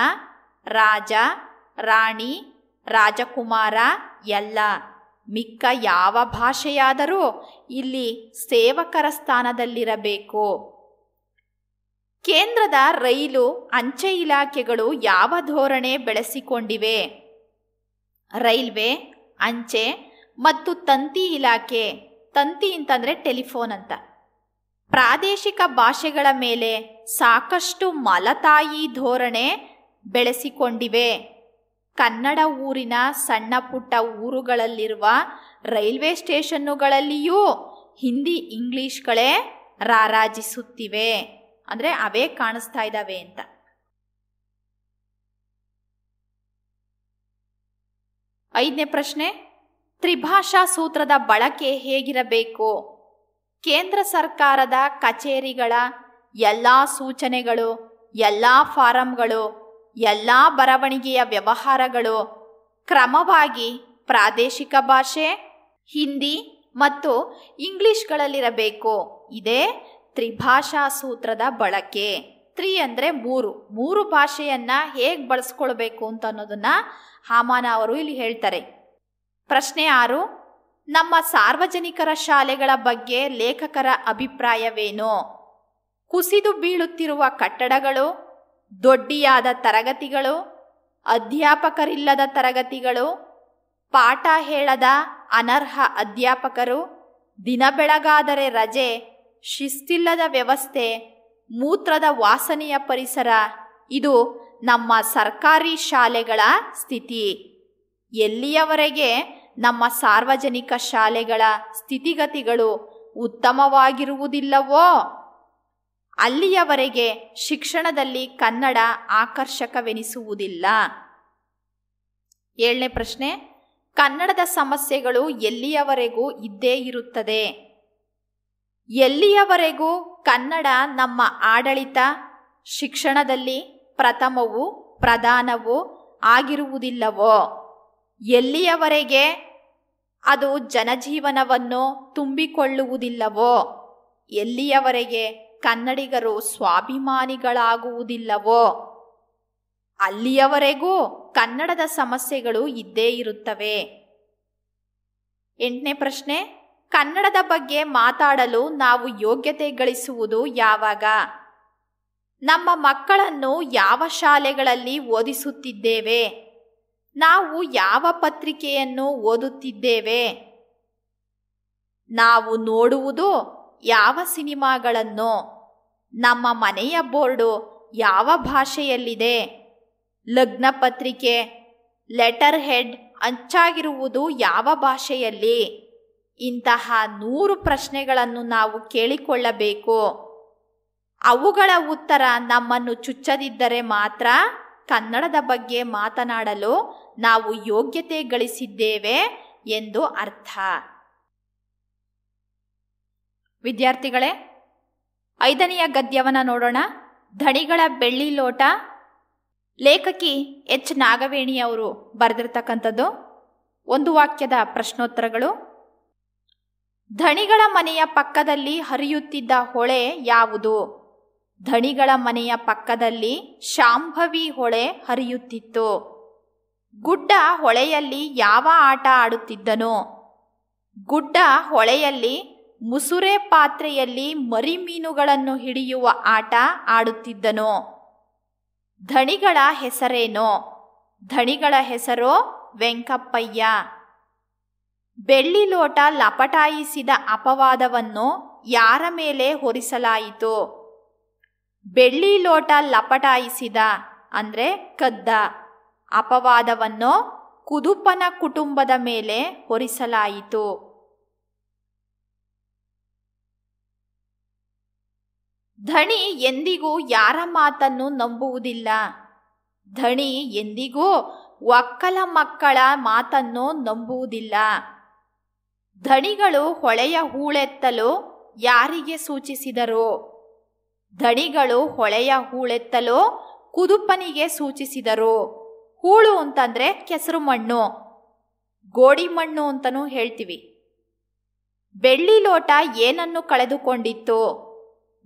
ರಾಜ, ರಾಣಿ, ರಾಜಕುಮಾರ ಎಲ್ಲ. ಮಿಕ್ಕ ಯಾವ ಭಾಷೆಯಾದರೂ ಇಲ್ಲಿ ಸೇವಕರ ಸ್ಥಾನದಲ್ಲಿರಬೇಕು. ಕೇಂದ್ರದ ರೈಲು, ಅಂಚೆ ಇಲಾಖೆಗಳು ಯಾವ ಧೋರಣೆ ಬೆಳೆಸಿಕೊಂಡಿವೆ? ರೈಲ್ವೆ, ಅಂಚೆ ಮತ್ತು ತಂತಿ ಇಲಾಖೆ. ತಂತಿ ಅಂತಂದರೆ ಟೆಲಿಫೋನ್ ಅಂತ. ಪ್ರಾದೇಶಿಕ ಭಾಷೆಗಳ ಮೇಲೆ ಸಾಕಷ್ಟು ಮಲತಾಯಿ ಧೋರಣೆ ಬೆಳೆಸಿಕೊಂಡಿವೆ. ಕನ್ನಡ ಊರಿನ ಸಣ್ಣ ಪುಟ್ಟ ಊರುಗಳಲ್ಲಿರುವ ರೈಲ್ವೆ ಸ್ಟೇಷನ್ನುಗಳಲ್ಲಿಯೂ ಹಿಂದಿ, ಇಂಗ್ಲೀಷ್ಗಳೇ ರಾರಾಜಿಸುತ್ತಿವೆ. ಅಂದರೆ ಅವೇ ಕಾಣಿಸ್ತಾ ಇದ್ದಾವೆ ಅಂತ. ಐದನೇ ಪ್ರಶ್ನೆ, ತ್ರಿಭಾಷಾ ಸೂತ್ರದ ಬಳಕೆ ಹೇಗಿರಬೇಕು? ಕೇಂದ್ರ ಸರ್ಕಾರದ ಕಚೇರಿಗಳ ಎಲ್ಲ ಸೂಚನೆಗಳು, ಎಲ್ಲ ಫಾರಂಗಳು ಎಲ್ಲ ಬರವಣಿಗೆಯ ವ್ಯವಹಾರಗಳು ಕ್ರಮವಾಗಿ ಪ್ರಾದೇಶಿಕ ಭಾಷೆ, ಹಿಂದಿ ಮತ್ತು ಇಂಗ್ಲಿಷ್ಗಳಲ್ಲಿರಬೇಕು. ಇದೇ ತ್ರಿಭಾಷಾ ಸೂತ್ರದ ಬಳಕೆ. ತ್ರಿ ಅಂದರೆ ಮೂರು. ಮೂರು ಭಾಷೆಯನ್ನ ಹೇಗೆ ಬಳಸ್ಕೊಳ್ಬೇಕು ಅಂತ ಅನ್ನೋದನ್ನ ಹಾಮಾನ ಅವರು ಇಲ್ಲಿ ಹೇಳ್ತಾರೆ. ಪ್ರಶ್ನೆ ಆರು, ನಮ್ಮ ಸಾರ್ವಜನಿಕರ ಶಾಲೆಗಳ ಬಗ್ಗೆ ಲೇಖಕರ ಅಭಿಪ್ರಾಯವೇನು? ಕುಸಿದು ಬೀಳುತ್ತಿರುವ ಕಟ್ಟಡಗಳು ದೊಡ್ಡಿಯಾದ ತರಗತಿಗಳು, ಅಧ್ಯಾಪಕರಿಲ್ಲದ ತರಗತಿಗಳು, ಪಾಠ ಹೇಳದ ಅನರ್ಹ ಅಧ್ಯಾಪಕರು, ದಿನ ಬೆಳಗಾದರೆ ರಜೆ, ಶಿಸ್ತಿಲ್ಲದ ವ್ಯವಸ್ಥೆ, ಮೂತ್ರದ ವಾಸನೆಯ ಪರಿಸರ, ಇದು ನಮ್ಮ ಸರ್ಕಾರಿ ಶಾಲೆಗಳ ಸ್ಥಿತಿ. ಎಲ್ಲಿಯವರೆಗೆ ನಮ್ಮ ಸಾರ್ವಜನಿಕ ಶಾಲೆಗಳ ಸ್ಥಿತಿಗತಿಗಳು ಉತ್ತಮವಾಗಿರುವುದಿಲ್ಲವೋ? ಅಲ್ಲಿಯವರೆಗೆ ಶಿಕ್ಷಣದಲ್ಲಿ ಕನ್ನಡ ಆಕರ್ಷಕವೆನಿಸುವುದಿಲ್ಲ. ಏಳನೇ ಪ್ರಶ್ನೆ, ಕನ್ನಡದ ಸಮಸ್ಯೆಗಳು ಎಲ್ಲಿಯವರೆಗೂ ಇದ್ದೇ ಇರುತ್ತದೆ? ಎಲ್ಲಿಯವರೆಗೂ ಕನ್ನಡ ನಮ್ಮ ಆಡಳಿತ, ಶಿಕ್ಷಣದಲ್ಲಿ ಪ್ರಥಮವು, ಪ್ರಧಾನವು ಆಗಿರುವುದಿಲ್ಲವೋ? ಎಲ್ಲಿಯವರೆಗೆ ಅದು ಜನಜೀವನವನ್ನು ತುಂಬಿಕೊಳ್ಳುವುದಿಲ್ಲವೋ? ಎಲ್ಲಿಯವರೆಗೆ ಕನ್ನಡಿಗರು ಸ್ವಾಭಿಮಾನಿಗಳಾಗುವುದಿಲ್ಲವೋ? ಅಲ್ಲಿಯವರೆಗೂ ಕನ್ನಡದ ಸಮಸ್ಯೆಗಳು ಇದ್ದೇ ಇರುತ್ತವೆ. ಎಂಟನೇ ಪ್ರಶ್ನೆ, ಕನ್ನಡದ ಬಗ್ಗೆ ಮಾತಾಡಲು ನಾವು ಯೋಗ್ಯತೆ ಗಳಿಸುವುದು ಯಾವಾಗ? ನಮ್ಮ ಮಕ್ಕಳನ್ನು ಯಾವ ಶಾಲೆಗಳಲ್ಲಿ ಓದಿಸುತ್ತಿದ್ದೇವೆ? ನಾವು ಯಾವ ಪತ್ರಿಕೆಯನ್ನು ಓದುತ್ತಿದ್ದೇವೆ? ನಾವು ನೋಡುವುದು ಯಾವ ಸಿನಿಮಾಗಳನ್ನು, ನಮ್ಮ ಮನೆಯ ಬೋರ್ಡು ಯಾವ ಭಾಷೆಯಲ್ಲಿದೆ, ಲಗ್ನ ಪತ್ರಿಕೆ ಲೆಟರ್ ಹೆಡ್ ಅಂಚಾಗಿರುವುದು ಯಾವ ಭಾಷೆಯಲ್ಲಿ, ಇಂತಹ ನೂರು ಪ್ರಶ್ನೆಗಳನ್ನು ನಾವು ಕೇಳಿಕೊಳ್ಳಬೇಕು. ಅವುಗಳ ಉತ್ತರ ನಮ್ಮನ್ನು ಚುಚ್ಚದಿದ್ದರೆ ಮಾತ್ರ ಕನ್ನಡದ ಬಗ್ಗೆ ಮಾತನಾಡಲು ನಾವು ಯೋಗ್ಯತೆ ಗಳಿಸಿದ್ದೇವೆ ಎಂದು ಅರ್ಥ. ವಿದ್ಯಾರ್ಥಿಗಳೇ, ಐದನೆಯ ಗದ್ಯವನ್ನು ನೋಡೋಣ. ಧಣಿಗಳ ಬೆಳ್ಳಿ ಲೋಟ. ಲೇಖಕಿ ಎಚ್. ನಾಗವೇಣಿ ಅವರು ಬರೆದಿರ್ತಕ್ಕಂಥದ್ದು. ಒಂದು ವಾಕ್ಯದ ಪ್ರಶ್ನೋತ್ತರಗಳು. ಧಣಿಗಳ ಮನೆಯ ಪಕ್ಕದಲ್ಲಿ ಹರಿಯುತ್ತಿದ್ದ ಹೊಳೆ ಯಾವುದು? ಧಣಿಗಳ ಮನೆಯ ಪಕ್ಕದಲ್ಲಿ ಶಾಂಭವಿ ಹೊಳೆ ಹರಿಯುತ್ತಿತ್ತು. ಗುಡ್ಡ ಹೊಳೆಯಲ್ಲಿ ಯಾವ ಆಟ ಆಡುತ್ತಿದ್ದನು? ಗುಡ್ಡ ಹೊಳೆಯಲ್ಲಿ ಮುಸುರೆ ಪಾತ್ರೆಯಲ್ಲಿ ಮರಿ ಮೀನುಗಳನ್ನು ಹಿಡಿಯುವ ಆಟ ಆಡುತ್ತಿದ್ದನು? ಧಣಿಗಳ ಹೆಸರೇನೋ? ಧಣಿಗಳ ಹೆಸರು ವೆಂಕಪ್ಪಯ್ಯ. ಬೆಳ್ಳಿ ಲೋಟ ಲಪಟಾಯಿಸಿದ ಅಪವಾದವನ್ನು ಯಾರ ಮೇಲೆ ಹೊರಿಸಲಾಯಿತು? ಬೆಳ್ಳಿ ಲೋಟ ಲಪಟಾಯಿಸಿದ ಅಂದ್ರೆ ಕದ್ದ. ಅಪವಾದವನ್ನು ಕುದುಪನ ಕುಟುಂಬದ ಮೇಲೆ ಹೊರಿಸಲಾಯಿತು. ಧಣಿ ಎಂದಿಗೂ ಯಾರ ಮಾತನ್ನು ನಂಬುವುದಿಲ್ಲ. ಧಣಿ ಎಂದಿಗೂ ಒಕ್ಕಲ ಮಕ್ಕಳ ಮಾತನ್ನು ನಂಬುವುದಿಲ್ಲ. ಧಣಿಗಳು ಹೊಳೆಯ ಹೂಳೆತ್ತಲು ಯಾರಿಗೆ ಸೂಚಿಸಿದರು? ಧಣಿಗಳು ಹೊಳೆಯ ಹೂಳೆತ್ತಲು ಕುದುಪನಿಗೆ ಸೂಚಿಸಿದರು. ಹೂಳು ಅಂತಂದ್ರೆ ಕೆಸರು ಮಣ್ಣು, ಗೋಡಿ ಮಣ್ಣು ಅಂತಲೂ ಹೇಳ್ತೀವಿ. ಬೆಳ್ಳಿ ಲೋಟ ಏನನ್ನು ಕಳೆದುಕೊಂಡಿತ್ತು?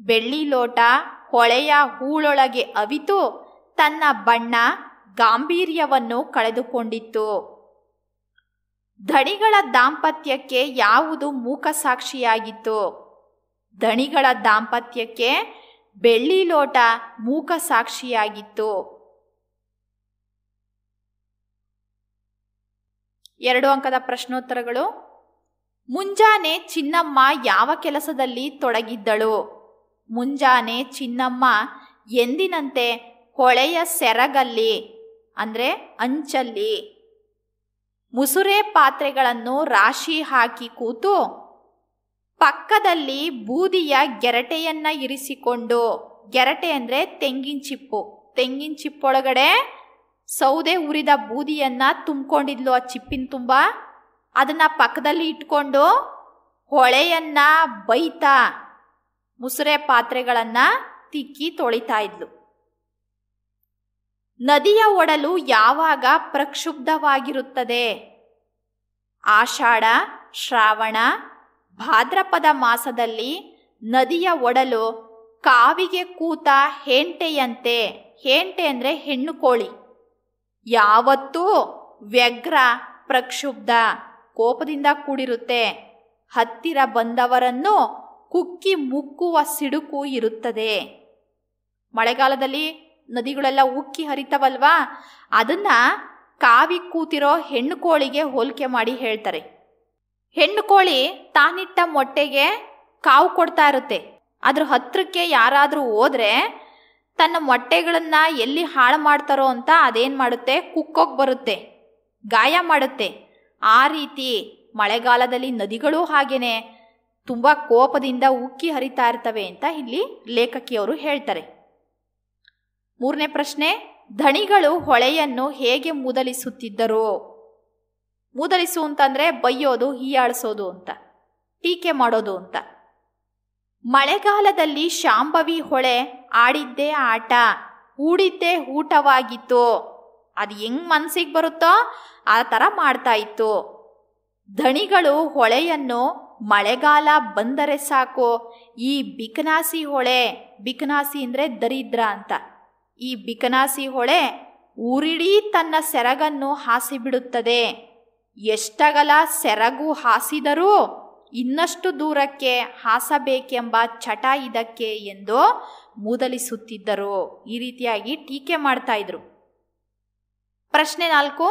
ಬೆಳ್ಳಿ ಲೋಟ ಹೊಳೆಯ ಹೂಳೊಳಗೆ ಅವಿತು ತನ್ನ ಬಣ್ಣ ಗಾಂಭೀರ್ಯವನ್ನು ಕಳೆದುಕೊಂಡಿತ್ತು. ಧಣಿಗಳ ದಾಂಪತ್ಯಕ್ಕೆ ಯಾವುದು ಮೂಕ ಸಾಕ್ಷಿಯಾಗಿತ್ತು? ಧಣಿಗಳ ದಾಂಪತ್ಯಕ್ಕೆ ಬೆಳ್ಳಿ ಲೋಟ ಮೂಕ ಸಾಕ್ಷಿಯಾಗಿತ್ತು. ಎರಡು ಅಂಕದ ಪ್ರಶ್ನೋತ್ತರಗಳು. ಮುಂಜಾನೆ ಚಿನ್ನಮ್ಮ ಯಾವ ಕೆಲಸದಲ್ಲಿ ತೊಡಗಿದ್ದಳು? ಮುಂಜಾನೆ, ಚಿನ್ನಮ್ಮ, ಎಂದಿನಂತೆ ಹೊಳೆಯ ಸೆರಗಲ್ಲಿ, ಅಂದರೆ ಅಂಚಲ್ಲಿ, ಮುಸುರೆ ಪಾತ್ರೆಗಳನ್ನು ರಾಶಿ ಹಾಕಿ ಕೂತು ಪಕ್ಕದಲ್ಲಿ ಬೂದಿಯ ಗೆರಟೆಯನ್ನು ಇರಿಸಿಕೊಂಡು, ಗೆರಟೆ ಅಂದ್ರೆ ತೆಂಗಿನ ಚಿಪ್ಪು, ತೆಂಗಿನ ಚಿಪ್ಪೊಳಗಡೆ ಸೌದೆ ಉರಿದ ಬೂದಿಯನ್ನು ತುಂಬಿಕೊಂಡಿದ್ಲು ಆ ಚಿಪ್ಪಿನ ತುಂಬ. ಅದನ್ನ ಪಕ್ಕದಲ್ಲಿ ಇಟ್ಕೊಂಡು ಹೊಳೆಯನ್ನ ಬೈತಾ ಮುಸುರೆ ಪಾತ್ರೆಗಳನ್ನ ತಿಕ್ಕಿ ತೊಳಿತಾ ಇದ್ಲು. ನದಿಯ ಒಡಲು ಯಾವಾಗ ಪ್ರಕ್ಷುಬ್ಧವಾಗಿರುತ್ತದೆ? ಆಷಾಢ, ಶ್ರಾವಣ, ಭಾದ್ರಪದ ಮಾಸದಲ್ಲಿ ನದಿಯ ಒಡಲು ಕಾವಿಗೆ ಕೂತ ಹೆಂಟೆಯಂತೆ, ಹೆಂಟೆ ಅಂದರೆ ಹೆಣ್ಣು ಕೋಳಿ. ಯಾವತ್ತೂ ವ್ಯಗ್ರ, ಪ್ರಕ್ಷುಬ್ಧ, ಕೋಪದಿಂದ ಕೂಡಿರುತ್ತೆ. ಹತ್ತಿರ ಬಂದವರನ್ನು ಕುಕ್ಕಿ ಮುಕ್ಕುವ ಸಿಡುಕು ಇರುತ್ತದೆ. ಮಳೆಗಾಲದಲ್ಲಿ ನದಿಗಳೆಲ್ಲ ಉಕ್ಕಿ ಹರಿತವಲ್ವಾ? ಅದನ್ನ ಕಾವಿ ಕೂತಿರೋ ಹೆಣ್ಣು ಕೋಳಿಗೆ ಹೋಲಿಕೆ ಮಾಡಿ ಹೇಳ್ತಾರೆ. ಹೆಣ್ಣು ಕೋಳಿ ತಾನಿಟ್ಟ ಮೊಟ್ಟೆಗೆ ಕಾವು ಕೊಡ್ತಾ ಇರುತ್ತೆ. ಅದ್ರ ಹತ್ರಕ್ಕೆ ಯಾರಾದರೂ ಹೋದ್ರೆ ತನ್ನ ಮೊಟ್ಟೆಗಳನ್ನ ಎಲ್ಲಿ ಹಾಳು ಮಾಡ್ತಾರೋ ಅಂತ ಅದೇನು ಮಾಡುತ್ತೆ? ಕುಕ್ಕೋಗಿ ಬರುತ್ತೆ. ಗಾಯ ಮಾಡುತ್ತೆ. ಆ ರೀತಿ ಮಳೆಗಾಲದಲ್ಲಿ ನದಿಗಳು ಹಾಗೇನೆ. ತುಂಬ ಕೋಪದಿಂದ ಉಕ್ಕಿ ಹರಿತಾ ಇರ್ತವೆ ಅಂತ ಇಲ್ಲಿ ಲೇಖಕಿಯವರು ಹೇಳ್ತಾರೆ. ಮೂರನೇ ಪ್ರಶ್ನೆ, ಧಣಿಗಳು ಹೊಳೆಯನ್ನು ಹೇಗೆ ಮೂದಲಿಸುತ್ತಿದ್ದರು? ಮೂದಲಿಸು ಅಂತಂದರೆ ಬೈಯೋದು, ಹೀಯಾಳಿಸೋದು ಅಂತ, ಟೀಕೆ ಮಾಡೋದು ಅಂತ. ಮಳೆಗಾಲದಲ್ಲಿ ಶಾಂಭವಿ ಹೊಳೆ ಆಡಿದ್ದೇ ಆಟ ಹೂಡಿದ್ದೇ ಊಟವಾಗಿತ್ತು. ಅದು ಹೆಂಗ್ ಮನ್ಸಿಗೆ ಬರುತ್ತೋ, ಆ ಥರ ಮಾಡ್ತಾ ಇತ್ತು. ಧಣಿಗಳು ಹೊಳೆಯನ್ನು ಮಳೆಗಾಲ ಬಂದರೆ ಸಾಕು. ಈ ಬಿಕನಾಸಿ ಹೊಳೆ, ಬಿಕನಾಸಿ ಅಂದರೆ ದರಿದ್ರ ಅಂತ. ಈ ಬಿಕನಾಸಿ ಹೊಳೆ ಊರಿಡೀ ತನ್ನ ಸೆರಗನ್ನು ಹಾಸಿಬಿಡುತ್ತದೆ. ಎಷ್ಟಗಲ ಸೆರಗು ಹಾಸಿದರೂ ಇನ್ನಷ್ಟು ದೂರಕ್ಕೆ ಹಾಸಬೇಕೆಂಬ ಚಟ ಇದಕ್ಕೆ ಎಂದು ಮೂದಲಿಸುತ್ತಿದ್ದರು. ಈ ರೀತಿಯಾಗಿ ಟೀಕೆ ಮಾಡ್ತಾ ಇದ್ರು. ಪ್ರಶ್ನೆ ನಾಲ್ಕು,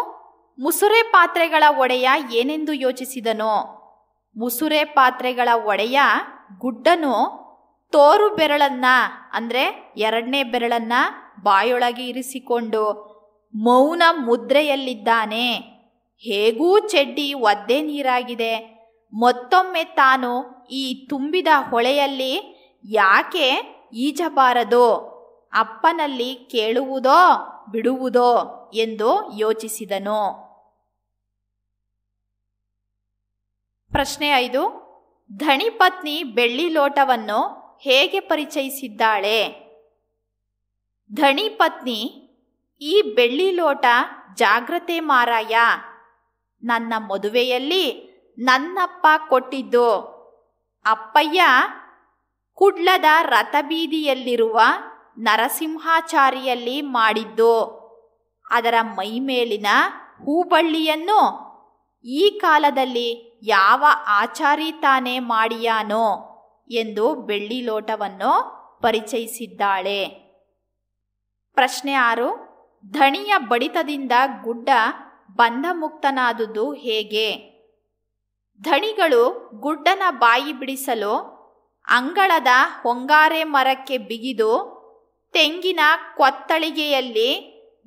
ಮುಸುರೆ ಪಾತ್ರೆಗಳ ಒಡೆಯ ಏನೆಂದು ಯೋಚಿಸಿದನು? ಮುಸುರೆ ಪಾತ್ರೆಗಳ ಒಡೆಯ ಗುಡ್ಡನು ತೋರು ಬೆರಳನ್ನ, ಅಂದರೆ ಎರಡನೇ ಬೆರಳನ್ನ ಬಾಯೊಳಗೆ ಇರಿಸಿಕೊಂಡು ಮೌನ ಮುದ್ರೆಯಲ್ಲಿದ್ದಾನೆ. ಹೇಗೂ ಚೆಡ್ಡಿ ಒದ್ದೆ ನೀರಾಗಿದೆ. ಮತ್ತೊಮ್ಮೆ ತಾನು ಈ ತುಂಬಿದ ಹೊಳೆಯಲ್ಲಿ ಯಾಕೆ ಈಜಬಾರದು? ಅಪ್ಪನಲ್ಲಿ ಕೇಳುವುದೋ ಬಿಡುವುದೋ ಎಂದು ಯೋಚಿಸಿದನು. ಪ್ರಶ್ನೆ ಐದು ಧಣಿಪತ್ನಿ ಬೆಳ್ಳಿ ಲೋಟವನ್ನು ಹೇಗೆ ಪರಿಚಯಿಸಿದ್ದಾಳೆ? ಧಣಿಪತ್ನಿ ಈ ಬೆಳ್ಳಿ ಲೋಟ ಜಾಗ್ರತೆ ಮಾರಾಯ. ನನ್ನ ಮದುವೆಯಲ್ಲಿ ನನ್ನಪ್ಪ ಕೊಟ್ಟಿದ್ದು. ಅಪ್ಪಯ್ಯ, ಕುಡ್ಲದ ರಥಬೀದಿಯಲ್ಲಿರುವ ನರಸಿಂಹಾಚಾರಿಯಲ್ಲಿ ಮಾಡಿದ್ದು. ಅದರ ಮೈಮೇಲಿನ ಹೂಬಳ್ಳಿಯನ್ನು ಈ ಕಾಲದಲ್ಲಿ ಯಾವ ಆಚಾರಿ ತಾನೇ ಮಾಡಿಯಾನೋ ಎಂದು ಬೆಳ್ಳಿ ಲೋಟವನ್ನು ಪರಿಚಯಿಸಿದ್ದಾಳೆ. ಪ್ರಶ್ನೆ ಆರು, ಧಣಿಯ ಬಡಿತದಿಂದ ಗುಡ್ಡ ಬಂಧಮುಕ್ತನಾದುದು ಹೇಗೆ? ಧಣಿಗಳು ಗುಡ್ಡನ ಬಾಯಿ ಬಿಡಿಸಲು ಅಂಗಳದ ಹೊಂಗಾರೆ ಮರಕ್ಕೆ ಬಿಗಿದು ತೆಂಗಿನ ಕೊತ್ತಳಿಗೆಯಲ್ಲಿ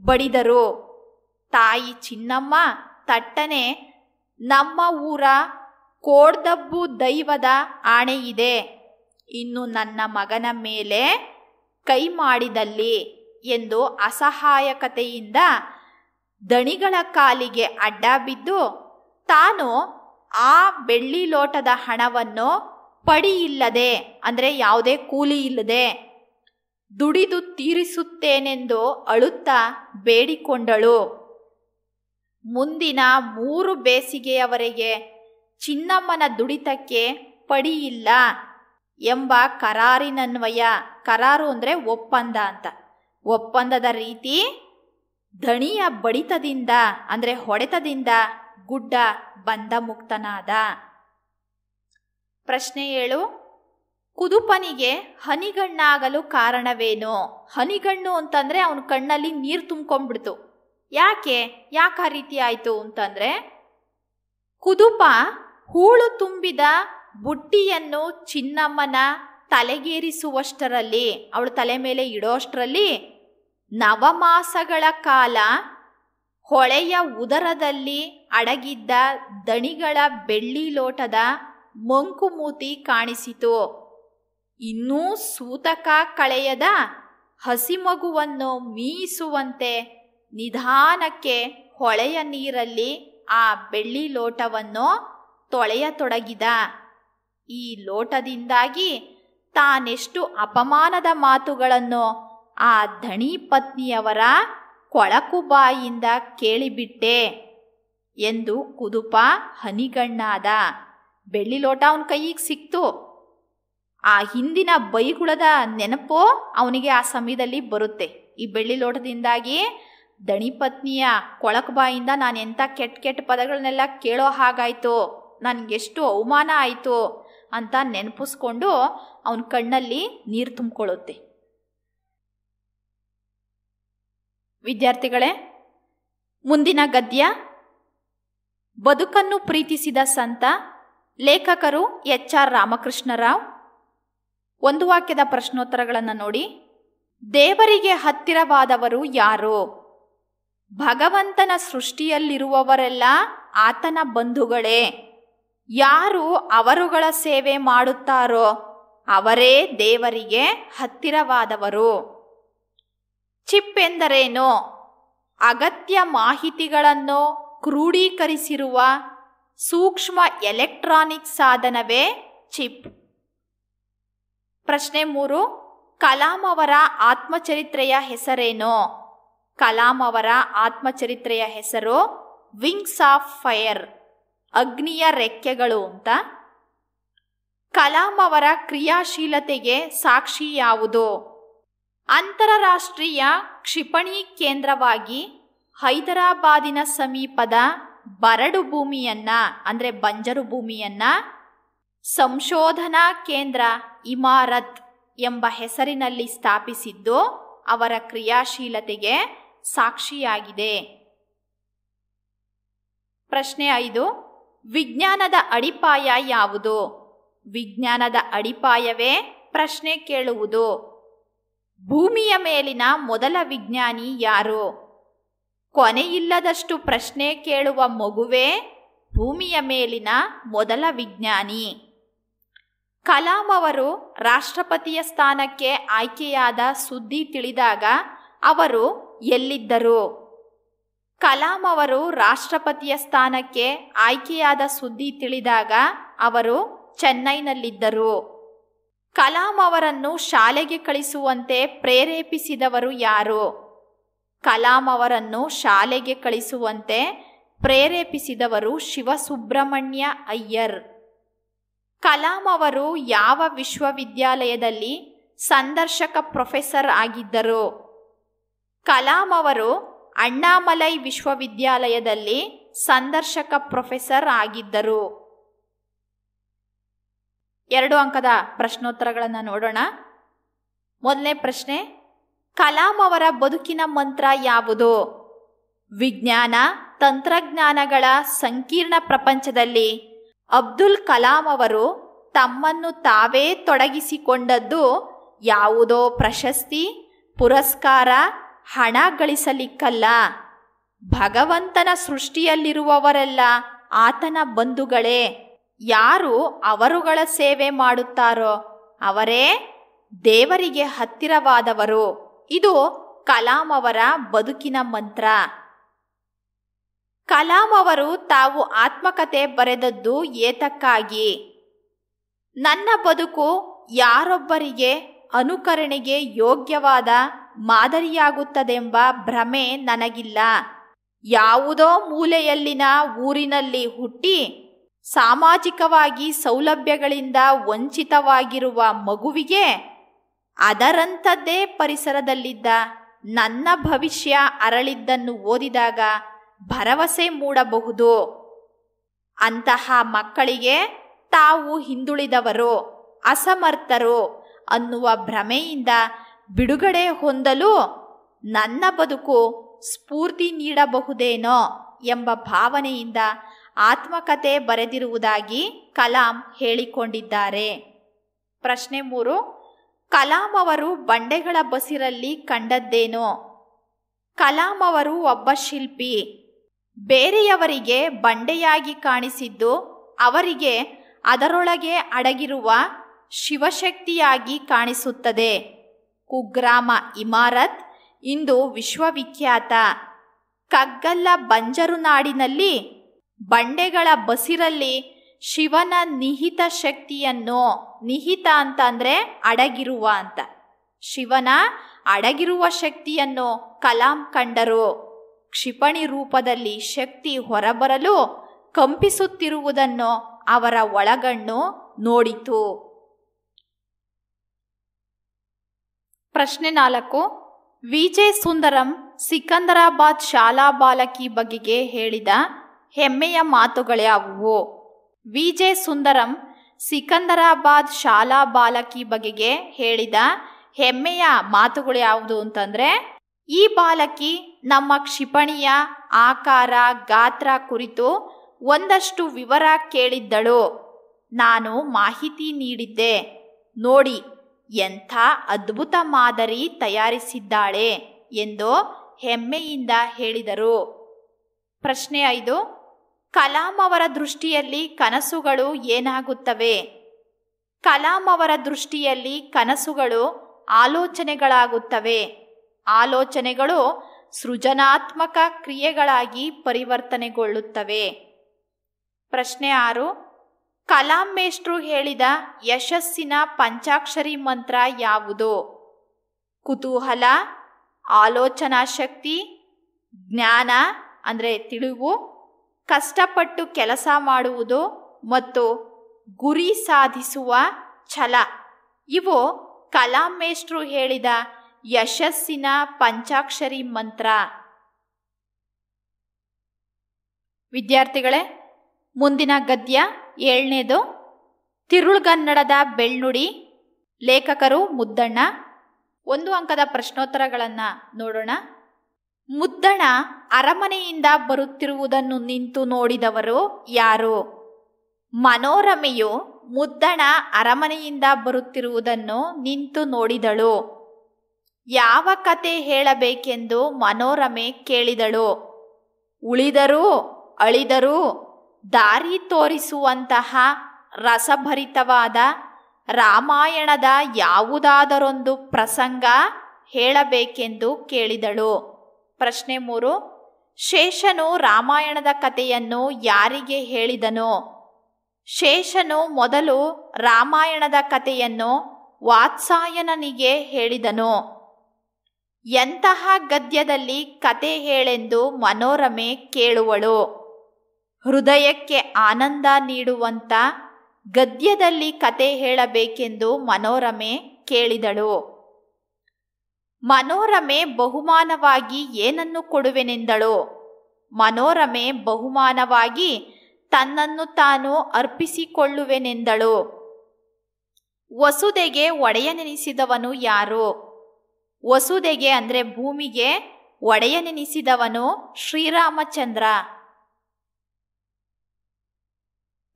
ಬಡಿದರು. ತಾಯಿ ಚಿನ್ನಮ್ಮ ತಟ್ಟನೆ ನಮ್ಮ ಊರ ಕೋಡ್ದಬ್ಬು ದೈವದ ಆಣೆಯಿದೆ ಇನ್ನು ನನ್ನ ಮಗನ ಮೇಲೆ ಕೈ ಮಾಡಿದಲ್ಲಿ ಎಂದು ಅಸಹಾಯಕತೆಯಿಂದ ದಣಿಗಳ ಕಾಲಿಗೆ ಅಡ್ಡ ಬಿದ್ದು ತಾನು ಆ ಬೆಳ್ಳಿ ಲೋಟದ ಹಣವನ್ನು ಇಲ್ಲದೆ ಅಂದರೆ ಯಾವುದೇ ಕೂಲಿ ಇಲ್ಲದೆ ದುಡಿದು ತೀರಿಸುತ್ತೇನೆಂದು ಅಳುತ್ತಾ ಬೇಡಿಕೊಂಡಳು. ಮುಂದಿನ ಮೂರು ಬೇಸಿಗೆಯವರೆಗೆ ಚಿನ್ನಮ್ಮನ ದುಡಿತಕ್ಕೆ ಪಡಿಯಿಲ್ಲ ಎಂಬ ಕರಾರಿನನ್ವಯ, ಕರಾರು ಅಂದರೆ ಒಪ್ಪಂದ ಅಂತ. ಒಪ್ಪಂದದ ರೀತಿ ದಣಿಯ ಬಡಿತದಿಂದ ಅಂದರೆ ಹೊಡೆತದಿಂದ ಗುಡ್ಡ ಬಂಧಮುಕ್ತನಾದ ಪ್ರಶ್ನೆ ಏಳು, ಕುದುಪನಿಗೆ ಹನಿಗಣ್ಣಾಗಲು ಕಾರಣವೇನು? ಹನಿಗಣ್ಣು ಅಂತಂದ್ರೆ ಅವನ ಕಣ್ಣಲ್ಲಿ ನೀರು ತುಂಬ್ಕೊಂಡ್ಬಿಡ್ತು. ಯಾಕೆ ಯಾಕೆ ಆ ರೀತಿ ಆಯಿತು ಅಂತಂದ್ರೆ, ಕುದುಪ ಹೂಳು ತುಂಬಿದ ಬುಟ್ಟಿಯನ್ನು ಚಿನ್ನಮ್ಮನ ತಲೆಗೇರಿಸುವಷ್ಟರಲ್ಲಿ, ಅವಳು ತಲೆ ಮೇಲೆ ಇಡೋಷ್ಟರಲ್ಲಿ, ನವಮಾಸಗಳ ಕಾಲ ಹೊಳೆಯ ಉದರದಲ್ಲಿ ಅಡಗಿದ್ದ ದಣಿಗಳ ಬೆಳ್ಳಿ ಲೋಟದ ಮಂಕುಮೂತಿ ಕಾಣಿಸಿತು. ಇನ್ನೂ ಸೂತಕ ಕಳೆಯದ ಹಸಿಮಗುವನ್ನು ಮೀಸುವಂತೆ ನಿಧಾನಕ್ಕೆ ಹೊಳೆಯ ನೀರಲ್ಲಿ ಆ ಬೆಳ್ಳಿ ಲೋಟವನ್ನು ತೊಳೆಯತೊಡಗಿದ. ಈ ಲೋಟದಿಂದಾಗಿ ತಾನೆಷ್ಟು ಅಪಮಾನದ ಮಾತುಗಳನ್ನು ಆ ಧಣಿ ಪತ್ನಿಯವರ ಕೊಳಕು ಬಾಯಿಂದ ಕೇಳಿಬಿಟ್ಟೆ ಎಂದು ಕುದುಪ ಹನಿಗಣ್ಣಾದ. ಬೆಳ್ಳಿ ಲೋಟ ಅವನ ಕೈಗೆ ಸಿಕ್ತು. ಆ ಹಿಂದಿನ ಬೈಗುಳದ ನೆನಪು ಅವನಿಗೆ ಆ ಸಮಯದಲ್ಲಿ ಬರುತ್ತೆ. ಈ ಬೆಳ್ಳಿ ಲೋಟದಿಂದಾಗಿ ದಣಿಪತ್ನಿಯ ಕೊಳಕು ಬಾಯಿಂದ ನಾನು ಎಂಥ ಕೆಟ್ಟ ಕೆಟ್ಟ ಪದಗಳನ್ನೆಲ್ಲ ಕೇಳೋ ಹಾಗಾಯಿತು. ನನಗೆಷ್ಟು ಅವಮಾನ ಆಯಿತು ಅಂತ ನೆನಪಿಸ್ಕೊಂಡು ಅವನ ಕಣ್ಣಲ್ಲಿ ನೀರು ತುಂಬಿಕೊಳ್ಳುತ್ತೆ. ವಿದ್ಯಾರ್ಥಿಗಳೇ, ಮುಂದಿನ ಗದ್ಯ, ಬದುಕನ್ನು ಪ್ರೀತಿಸಿದ ಸಂತ, ಲೇಖಕರು ಎಚ್ ಆರ್ ರಾಮಕೃಷ್ಣರಾವ್. ಒಂದು ವಾಕ್ಯದ ಪ್ರಶ್ನೋತ್ತರಗಳನ್ನು ನೋಡಿ. ದೇವರಿಗೆ ಹತ್ತಿರವಾದವರು ಯಾರು? ಭಗವಂತನ ಸೃಷ್ಟಿಯಲ್ಲಿರುವವರೆಲ್ಲ ಆತನ ಬಂಧುಗಳೇ. ಯಾರು ಅವರುಗಳ ಸೇವೆ ಮಾಡುತ್ತಾರೋ ಅವರೇ ದೇವರಿಗೆ ಹತ್ತಿರವಾದವರು. ಚಿಪ್ ಎಂದರೇನು ಅಗತ್ಯ ಮಾಹಿತಿಗಳನ್ನು ಕ್ರೋಢೀಕರಿಸಿರುವ ಸೂಕ್ಷ್ಮ ಎಲೆಕ್ಟ್ರಾನಿಕ್ ಸಾಧನವೇ ಚಿಪ್. ಪ್ರಶ್ನೆ ಮೂರು, ಕಲಾಂ ಅವರ ಆತ್ಮಚರಿತ್ರೆಯ ಹೆಸರೇನು? ಕಲಾಂ ಅವರ ಆತ್ಮಚರಿತ್ರೆಯ ಹೆಸರು ವಿಂಗ್ಸ್ ಆಫ್ ಫೈರ್ ಅಗ್ನಿಯ ರೆಕ್ಕೆಗಳು ಅಂತ. ಕಲಾಂ ಅವರ ಕ್ರಿಯಾಶೀಲತೆಗೆ ಸಾಕ್ಷಿ ಯಾವುದು? ಅಂತಾರಾಷ್ಟ್ರೀಯ ಕ್ಷಿಪಣಿ ಕೇಂದ್ರವಾಗಿ ಹೈದರಾಬಾದಿನ ಸಮೀಪದ ಬರಡು ಭೂಮಿಯನ್ನ, ಅಂದರೆ ಬಂಜರು ಭೂಮಿಯನ್ನ, ಸಂಶೋಧನಾ ಕೇಂದ್ರ ಇಮಾರತ್ ಎಂಬ ಹೆಸರಿನಲ್ಲಿ ಸ್ಥಾಪಿಸಿದ್ದು ಅವರ ಕ್ರಿಯಾಶೀಲತೆಗೆ ಸಾಕ್ಷಿಯಾಗಿದೆ. ಪ್ರಶ್ನೆ ಐದು, ವಿಜ್ಞಾನದ ಅಡಿಪಾಯ ಯಾವುದು? ವಿಜ್ಞಾನದ ಅಡಿಪಾಯವೇ? ಪ್ರಶ್ನೆ ಕೇಳುವುದು. ಭೂಮಿಯ ಮೇಲಿನ ಮೊದಲ ವಿಜ್ಞಾನಿ ಯಾರು? ಕೊನೆಯಿಲ್ಲದಷ್ಟು ಪ್ರಶ್ನೆ ಕೇಳುವ ಮಗುವೇ ಭೂಮಿಯ ಮೇಲಿನ ಮೊದಲ ವಿಜ್ಞಾನಿ. ಕಲಾಂ ಅವರು ರಾಷ್ಟ್ರಪತಿಯ ಸ್ಥಾನಕ್ಕೆ ಆಯ್ಕೆಯಾದ ಸುದ್ದಿ ತಿಳಿದಾಗ ಅವರು ಎಲ್ಲಿದ್ದರು? ಕಲಾಂ ಅವರು ರಾಷ್ಟ್ರಪತಿಯ ಸ್ಥಾನಕ್ಕೆ ಆಯ್ಕೆಯಾದ ಸುದ್ದಿ ತಿಳಿದಾಗ ಅವರು ಚೆನ್ನೈನಲ್ಲಿದ್ದರು. ಕಲಾಂ ಅವರನ್ನು ಶಾಲೆಗೆ ಕಳಿಸುವಂತೆ ಪ್ರೇರೇಪಿಸಿದವರು ಯಾರು? ಕಲಾಂ ಅವರನ್ನು ಶಾಲೆಗೆ ಕಳಿಸುವಂತೆ ಪ್ರೇರೇಪಿಸಿದವರು ಶಿವಸುಬ್ರಹ್ಮಣ್ಯ ಅಯ್ಯರ್. ಕಲಾಂ ಅವರು ಯಾವ ವಿಶ್ವವಿದ್ಯಾಲಯದಲ್ಲಿ ಸಂದರ್ಶಕ ಪ್ರೊಫೆಸರ್ ಆಗಿದ್ದರು? ಕಲಾಂ ಅವರು ಅಣ್ಣಾಮಲೈ ವಿಶ್ವವಿದ್ಯಾಲಯದಲ್ಲಿ ಸಂದರ್ಶಕ ಪ್ರೊಫೆಸರ್ ಆಗಿದ್ದರು. ಎರಡು ಅಂಕದ ಪ್ರಶ್ನೋತ್ತರಗಳನ್ನು ನೋಡೋಣ. ಮೊದಲನೇ ಪ್ರಶ್ನೆ, ಕಲಾಂ ಅವರ ಬದುಕಿನ ಮಂತ್ರ ಯಾವುದು? ವಿಜ್ಞಾನ, ತಂತ್ರಜ್ಞಾನಗಳ ಸಂಕೀರ್ಣ ಪ್ರಪಂಚದಲ್ಲಿ ಅಬ್ದುಲ್ ಕಲಾಂ ಅವರು ತಮ್ಮನ್ನು ತಾವೇ ತೊಡಗಿಸಿಕೊಂಡದ್ದು ಯಾವುದೋ ಪ್ರಶಸ್ತಿ, ಪುರಸ್ಕಾರ ಹಣ ಗಳಿಸಲಿಕ್ಕಲ್ಲ ಭಗವಂತನ ಸೃಷ್ಟಿಯಲ್ಲಿರುವವರೆಲ್ಲ ಆತನ ಬಂಧುಗಳೇ. ಯಾರು ಅವರುಗಳ ಸೇವೆ ಮಾಡುತ್ತಾರೋ ಅವರೇ ದೇವರಿಗೆ ಹತ್ತಿರವಾದವರು. ಇದು ಕಲಾಂ ಅವರ ಬದುಕಿನ ಮಂತ್ರ. ಕಲಾಂ ಅವರು ತಾವು ಆತ್ಮಕತೆ ಬರೆದದ್ದು ಏತಕ್ಕಾಗಿ. ನನ್ನ ಬದುಕು ಯಾರೊಬ್ಬರಿಗೆ ಅನುಕರಣೆಗೆ ಯೋಗ್ಯವಾದ ಮಾದರಿಯಾಗುತ್ತದೆಂಬ ಭ್ರಮೆ ನನಗಿಲ್ಲ. ಯಾವುದೋ ಮೂಲೆಯಲ್ಲಿನ ಊರಿನಲ್ಲಿ ಹುಟ್ಟಿ ಸಾಮಾಜಿಕವಾಗಿ ಸೌಲಭ್ಯಗಳಿಂದ ವಂಚಿತವಾಗಿರುವ ಮಗುವಿಗೆ ಅದರಂಥದ್ದೇ ಪರಿಸರದಲ್ಲಿದ್ದ ನನ್ನ ಭವಿಷ್ಯ ಅರಳಿದ್ದನ್ನು ಓದಿದಾಗ ಭರವಸೆ ಮೂಡಬಹುದು. ಅಂತಹ ಮಕ್ಕಳಿಗೆ ತಾವು ಹಿಂದುಳಿದವರು, ಅಸಮರ್ಥರು ಅನ್ನುವ ಭ್ರಮೆಯಿಂದ ಬಿಡುಗಡೆ ಹೊಂದಲು ನನ್ನ ಬದುಕು ಸ್ಫೂರ್ತಿ ನೀಡಬಹುದೇನೋ ಎಂಬ ಭಾವನೆಯಿಂದ ಆತ್ಮಕತೆ ಬರೆದಿರುವುದಾಗಿ ಕಲಾಂ ಹೇಳಿಕೊಂಡಿದ್ದಾರೆ. ಪ್ರಶ್ನೆ ಮೂರು, ಕಲಾಂ ಅವರು ಬಂಡೆಗಳ ಬಸಿರಲ್ಲಿ ಕಂಡದ್ದೇನು? ಕಲಾಂ ಅವರು ಒಬ್ಬ ಶಿಲ್ಪಿ. ಬೇರೆಯವರಿಗೆ ಬಂಡೆಯಾಗಿ ಕಾಣಿಸಿದ್ದು ಅವರಿಗೆ ಅದರೊಳಗೆ ಅಡಗಿರುವ ಶಿವಶಕ್ತಿಯಾಗಿ ಕಾಣಿಸುತ್ತದೆ. ಕುಗ್ರಾಮ ಇಮಾರತ್ ಇಂದು ವಿಶ್ವವಿಖ್ಯಾತ. ಕಗ್ಗಲ್ಲ ಬಂಜರು ನಾಡಿನಲ್ಲಿ ಬಂಡೆಗಳ ಬಸಿರಲ್ಲಿ ಶಿವನ ನಿಹಿತ ಶಕ್ತಿಯನ್ನು ನಿಹಿತ ಅಂತ ಅಂದರೆ ಅಡಗಿರುವ ಅಂತ. ಶಿವನ ಅಡಗಿರುವ ಶಕ್ತಿಯನ್ನು ಕಲಾಂ ಕಂಡರು. ಕ್ಷಿಪಣಿ ರೂಪದಲ್ಲಿ ಶಕ್ತಿ ಹೊರಬರಲು ಕಂಪಿಸುತ್ತಿರುವುದನ್ನು ಅವರ ಒಳಗಣ್ಣು ನೋಡಿತು. ಪ್ರಶ್ನೆ ನಾಲ್ಕು. ವಿಜೆ ಸುಂದರಂ ಸಿಕಂದರಾಬಾದ್ ಶಾಲಾ ಬಾಲಕಿ ಬಗೆಗೆ ಹೇಳಿದ ಹೆಮ್ಮೆಯ ಮಾತುಗಳ್ಯಾವುವು ವಿಜೆ ಸುಂದರಂ ಸಿಕಂದರಾಬಾದ್ ಶಾಲಾ ಬಾಲಕಿ ಬಗೆಗೆ ಹೇಳಿದ ಹೆಮ್ಮೆಯ ಮಾತುಗಳು ಯಾವುದು ಅಂತಂದ್ರೆ, ಈ ಬಾಲಕಿ ನಮ್ಮ ಕ್ಷಿಪಣಿಯ ಆಕಾರ, ಗಾತ್ರ ಕುರಿತು ಒಂದಷ್ಟು ವಿವರ ಕೇಳಿದ್ದಳು. ನಾನು ಮಾಹಿತಿ ನೀಡಿದ್ದೆ. ನೋಡಿ. ಎಂಥ ಅದ್ಭುತ ಮಾದರಿ ತಯಾರಿಸಿದ್ದಾಳೆ ಎಂದು ಹೆಮ್ಮೆಯಿಂದ ಹೇಳಿದರು. ಪ್ರಶ್ನೆ ಐದು, ಕಲಾಂ ಅವರ ದೃಷ್ಟಿಯಲ್ಲಿ ಕನಸುಗಳು ಏನಾಗುತ್ತವೆ? ಕಲಾಂ ಅವರ ದೃಷ್ಟಿಯಲ್ಲಿ ಕನಸುಗಳು ಆಲೋಚನೆಗಳಾಗುತ್ತವೆ. ಆಲೋಚನೆಗಳು ಸೃಜನಾತ್ಮಕ ಕ್ರಿಯೆಗಳಾಗಿ ಪರಿವರ್ತನೆಗೊಳ್ಳುತ್ತವೆ. ಪ್ರಶ್ನೆ ಆರು ಕಲಾಂ ಮೇಷ್ಟ್ರು ಹೇಳಿದ ಯಶಸ್ಸಿನ ಪಂಚಾಕ್ಷರಿ ಮಂತ್ರ ಯಾವುದು? ಕುತೂಹಲ, ಆಲೋಚನಾ ಶಕ್ತಿ, ಜ್ಞಾನ, ಅಂದರೆ ತಿಳಿವು, ಕಷ್ಟಪಟ್ಟು ಕೆಲಸ ಮಾಡುವುದು ಮತ್ತು ಗುರಿ ಸಾಧಿಸುವ ಛಲ. ಇವು ಕಲಾಂ ಮೇಷ್ಟ್ರು ಹೇಳಿದ ಯಶಸ್ಸಿನ ಪಂಚಾಕ್ಷರಿ ಮಂತ್ರ. ವಿದ್ಯಾರ್ಥಿಗಳೇ ಮುಂದಿನ ಗದ್ಯ ಏಳನೇದು, ತಿರುಳ್ಗನ್ನಡದ ಬೆಳ್ನುಡಿ, ಲೇಖಕರು ಮುದ್ದಣ್ಣ. ಒಂದು ಅಂಕದ ಪ್ರಶ್ನೋತ್ತರಗಳನ್ನು ನೋಡೋಣ. ಮುದ್ದಣ ಅರಮನೆಯಿಂದ ಬರುತ್ತಿರುವುದನ್ನು ನಿಂತು ನೋಡಿದವರು ಯಾರು? ಮನೋರಮೆಯು ಮುದ್ದಣ ಅರಮನೆಯಿಂದ ಬರುತ್ತಿರುವುದನ್ನು ನಿಂತು ನೋಡಿದಳು. ಯಾವ ಕತೆ ಹೇಳಬೇಕೆಂದು ಮನೋರಮೆ ಕೇಳಿದಳು. ಉಳಿದರೂ, ಅಳಿದರೂ ದಾರಿ ತೋರಿಸುವಂತಹ ರಸಭರಿತವಾದ ರಾಮಾಯಣದ ಯಾವುದಾದರೊಂದು ಪ್ರಸಂಗ ಹೇಳಬೇಕೆಂದು ಕೇಳಿದಳು. ಪ್ರಶ್ನೆ ಮೂರು, ಶೇಷನು ರಾಮಾಯಣದ ಕಥೆಯನ್ನು ಯಾರಿಗೆ ಹೇಳಿದನು? ಶೇಷನು ಮೊದಲು ರಾಮಾಯಣದ ಕಥೆಯನ್ನು ವಾತ್ಸಾಯನನಿಗೆ ಹೇಳಿದನು. ಎಂತಹ ಗದ್ಯದಲ್ಲಿ ಕತೆ ಹೇಳೆಂದು ಮನೋರಮೆ ಕೇಳುವಳು. ಹೃದಯಕ್ಕೆ ಆನಂದ ನೀಡುವಂತ ಗದ್ಯದಲ್ಲಿ ಕತೆ ಹೇಳಬೇಕೆಂದು ಮನೋರಮೆ ಕೇಳಿದಳು. ಮನೋರಮೆ ಬಹುಮಾನವಾಗಿ ಏನನ್ನು ಕೊಡುವೆನೆಂದಳು? ಮನೋರಮೆ ಬಹುಮಾನವಾಗಿ ತನ್ನನ್ನು ತಾನು ಅರ್ಪಿಸಿಕೊಳ್ಳುವೆನೆಂದಳು. ವಸುದೆಗೆ ಒಡೆಯನೆನಿಸಿದವನು ಯಾರು? ವಸುದೆಗೆ ಅಂದರೆ ಭೂಮಿಗೆ ಒಡೆಯನೆನಿಸಿದವನು ಶ್ರೀರಾಮಚಂದ್ರ.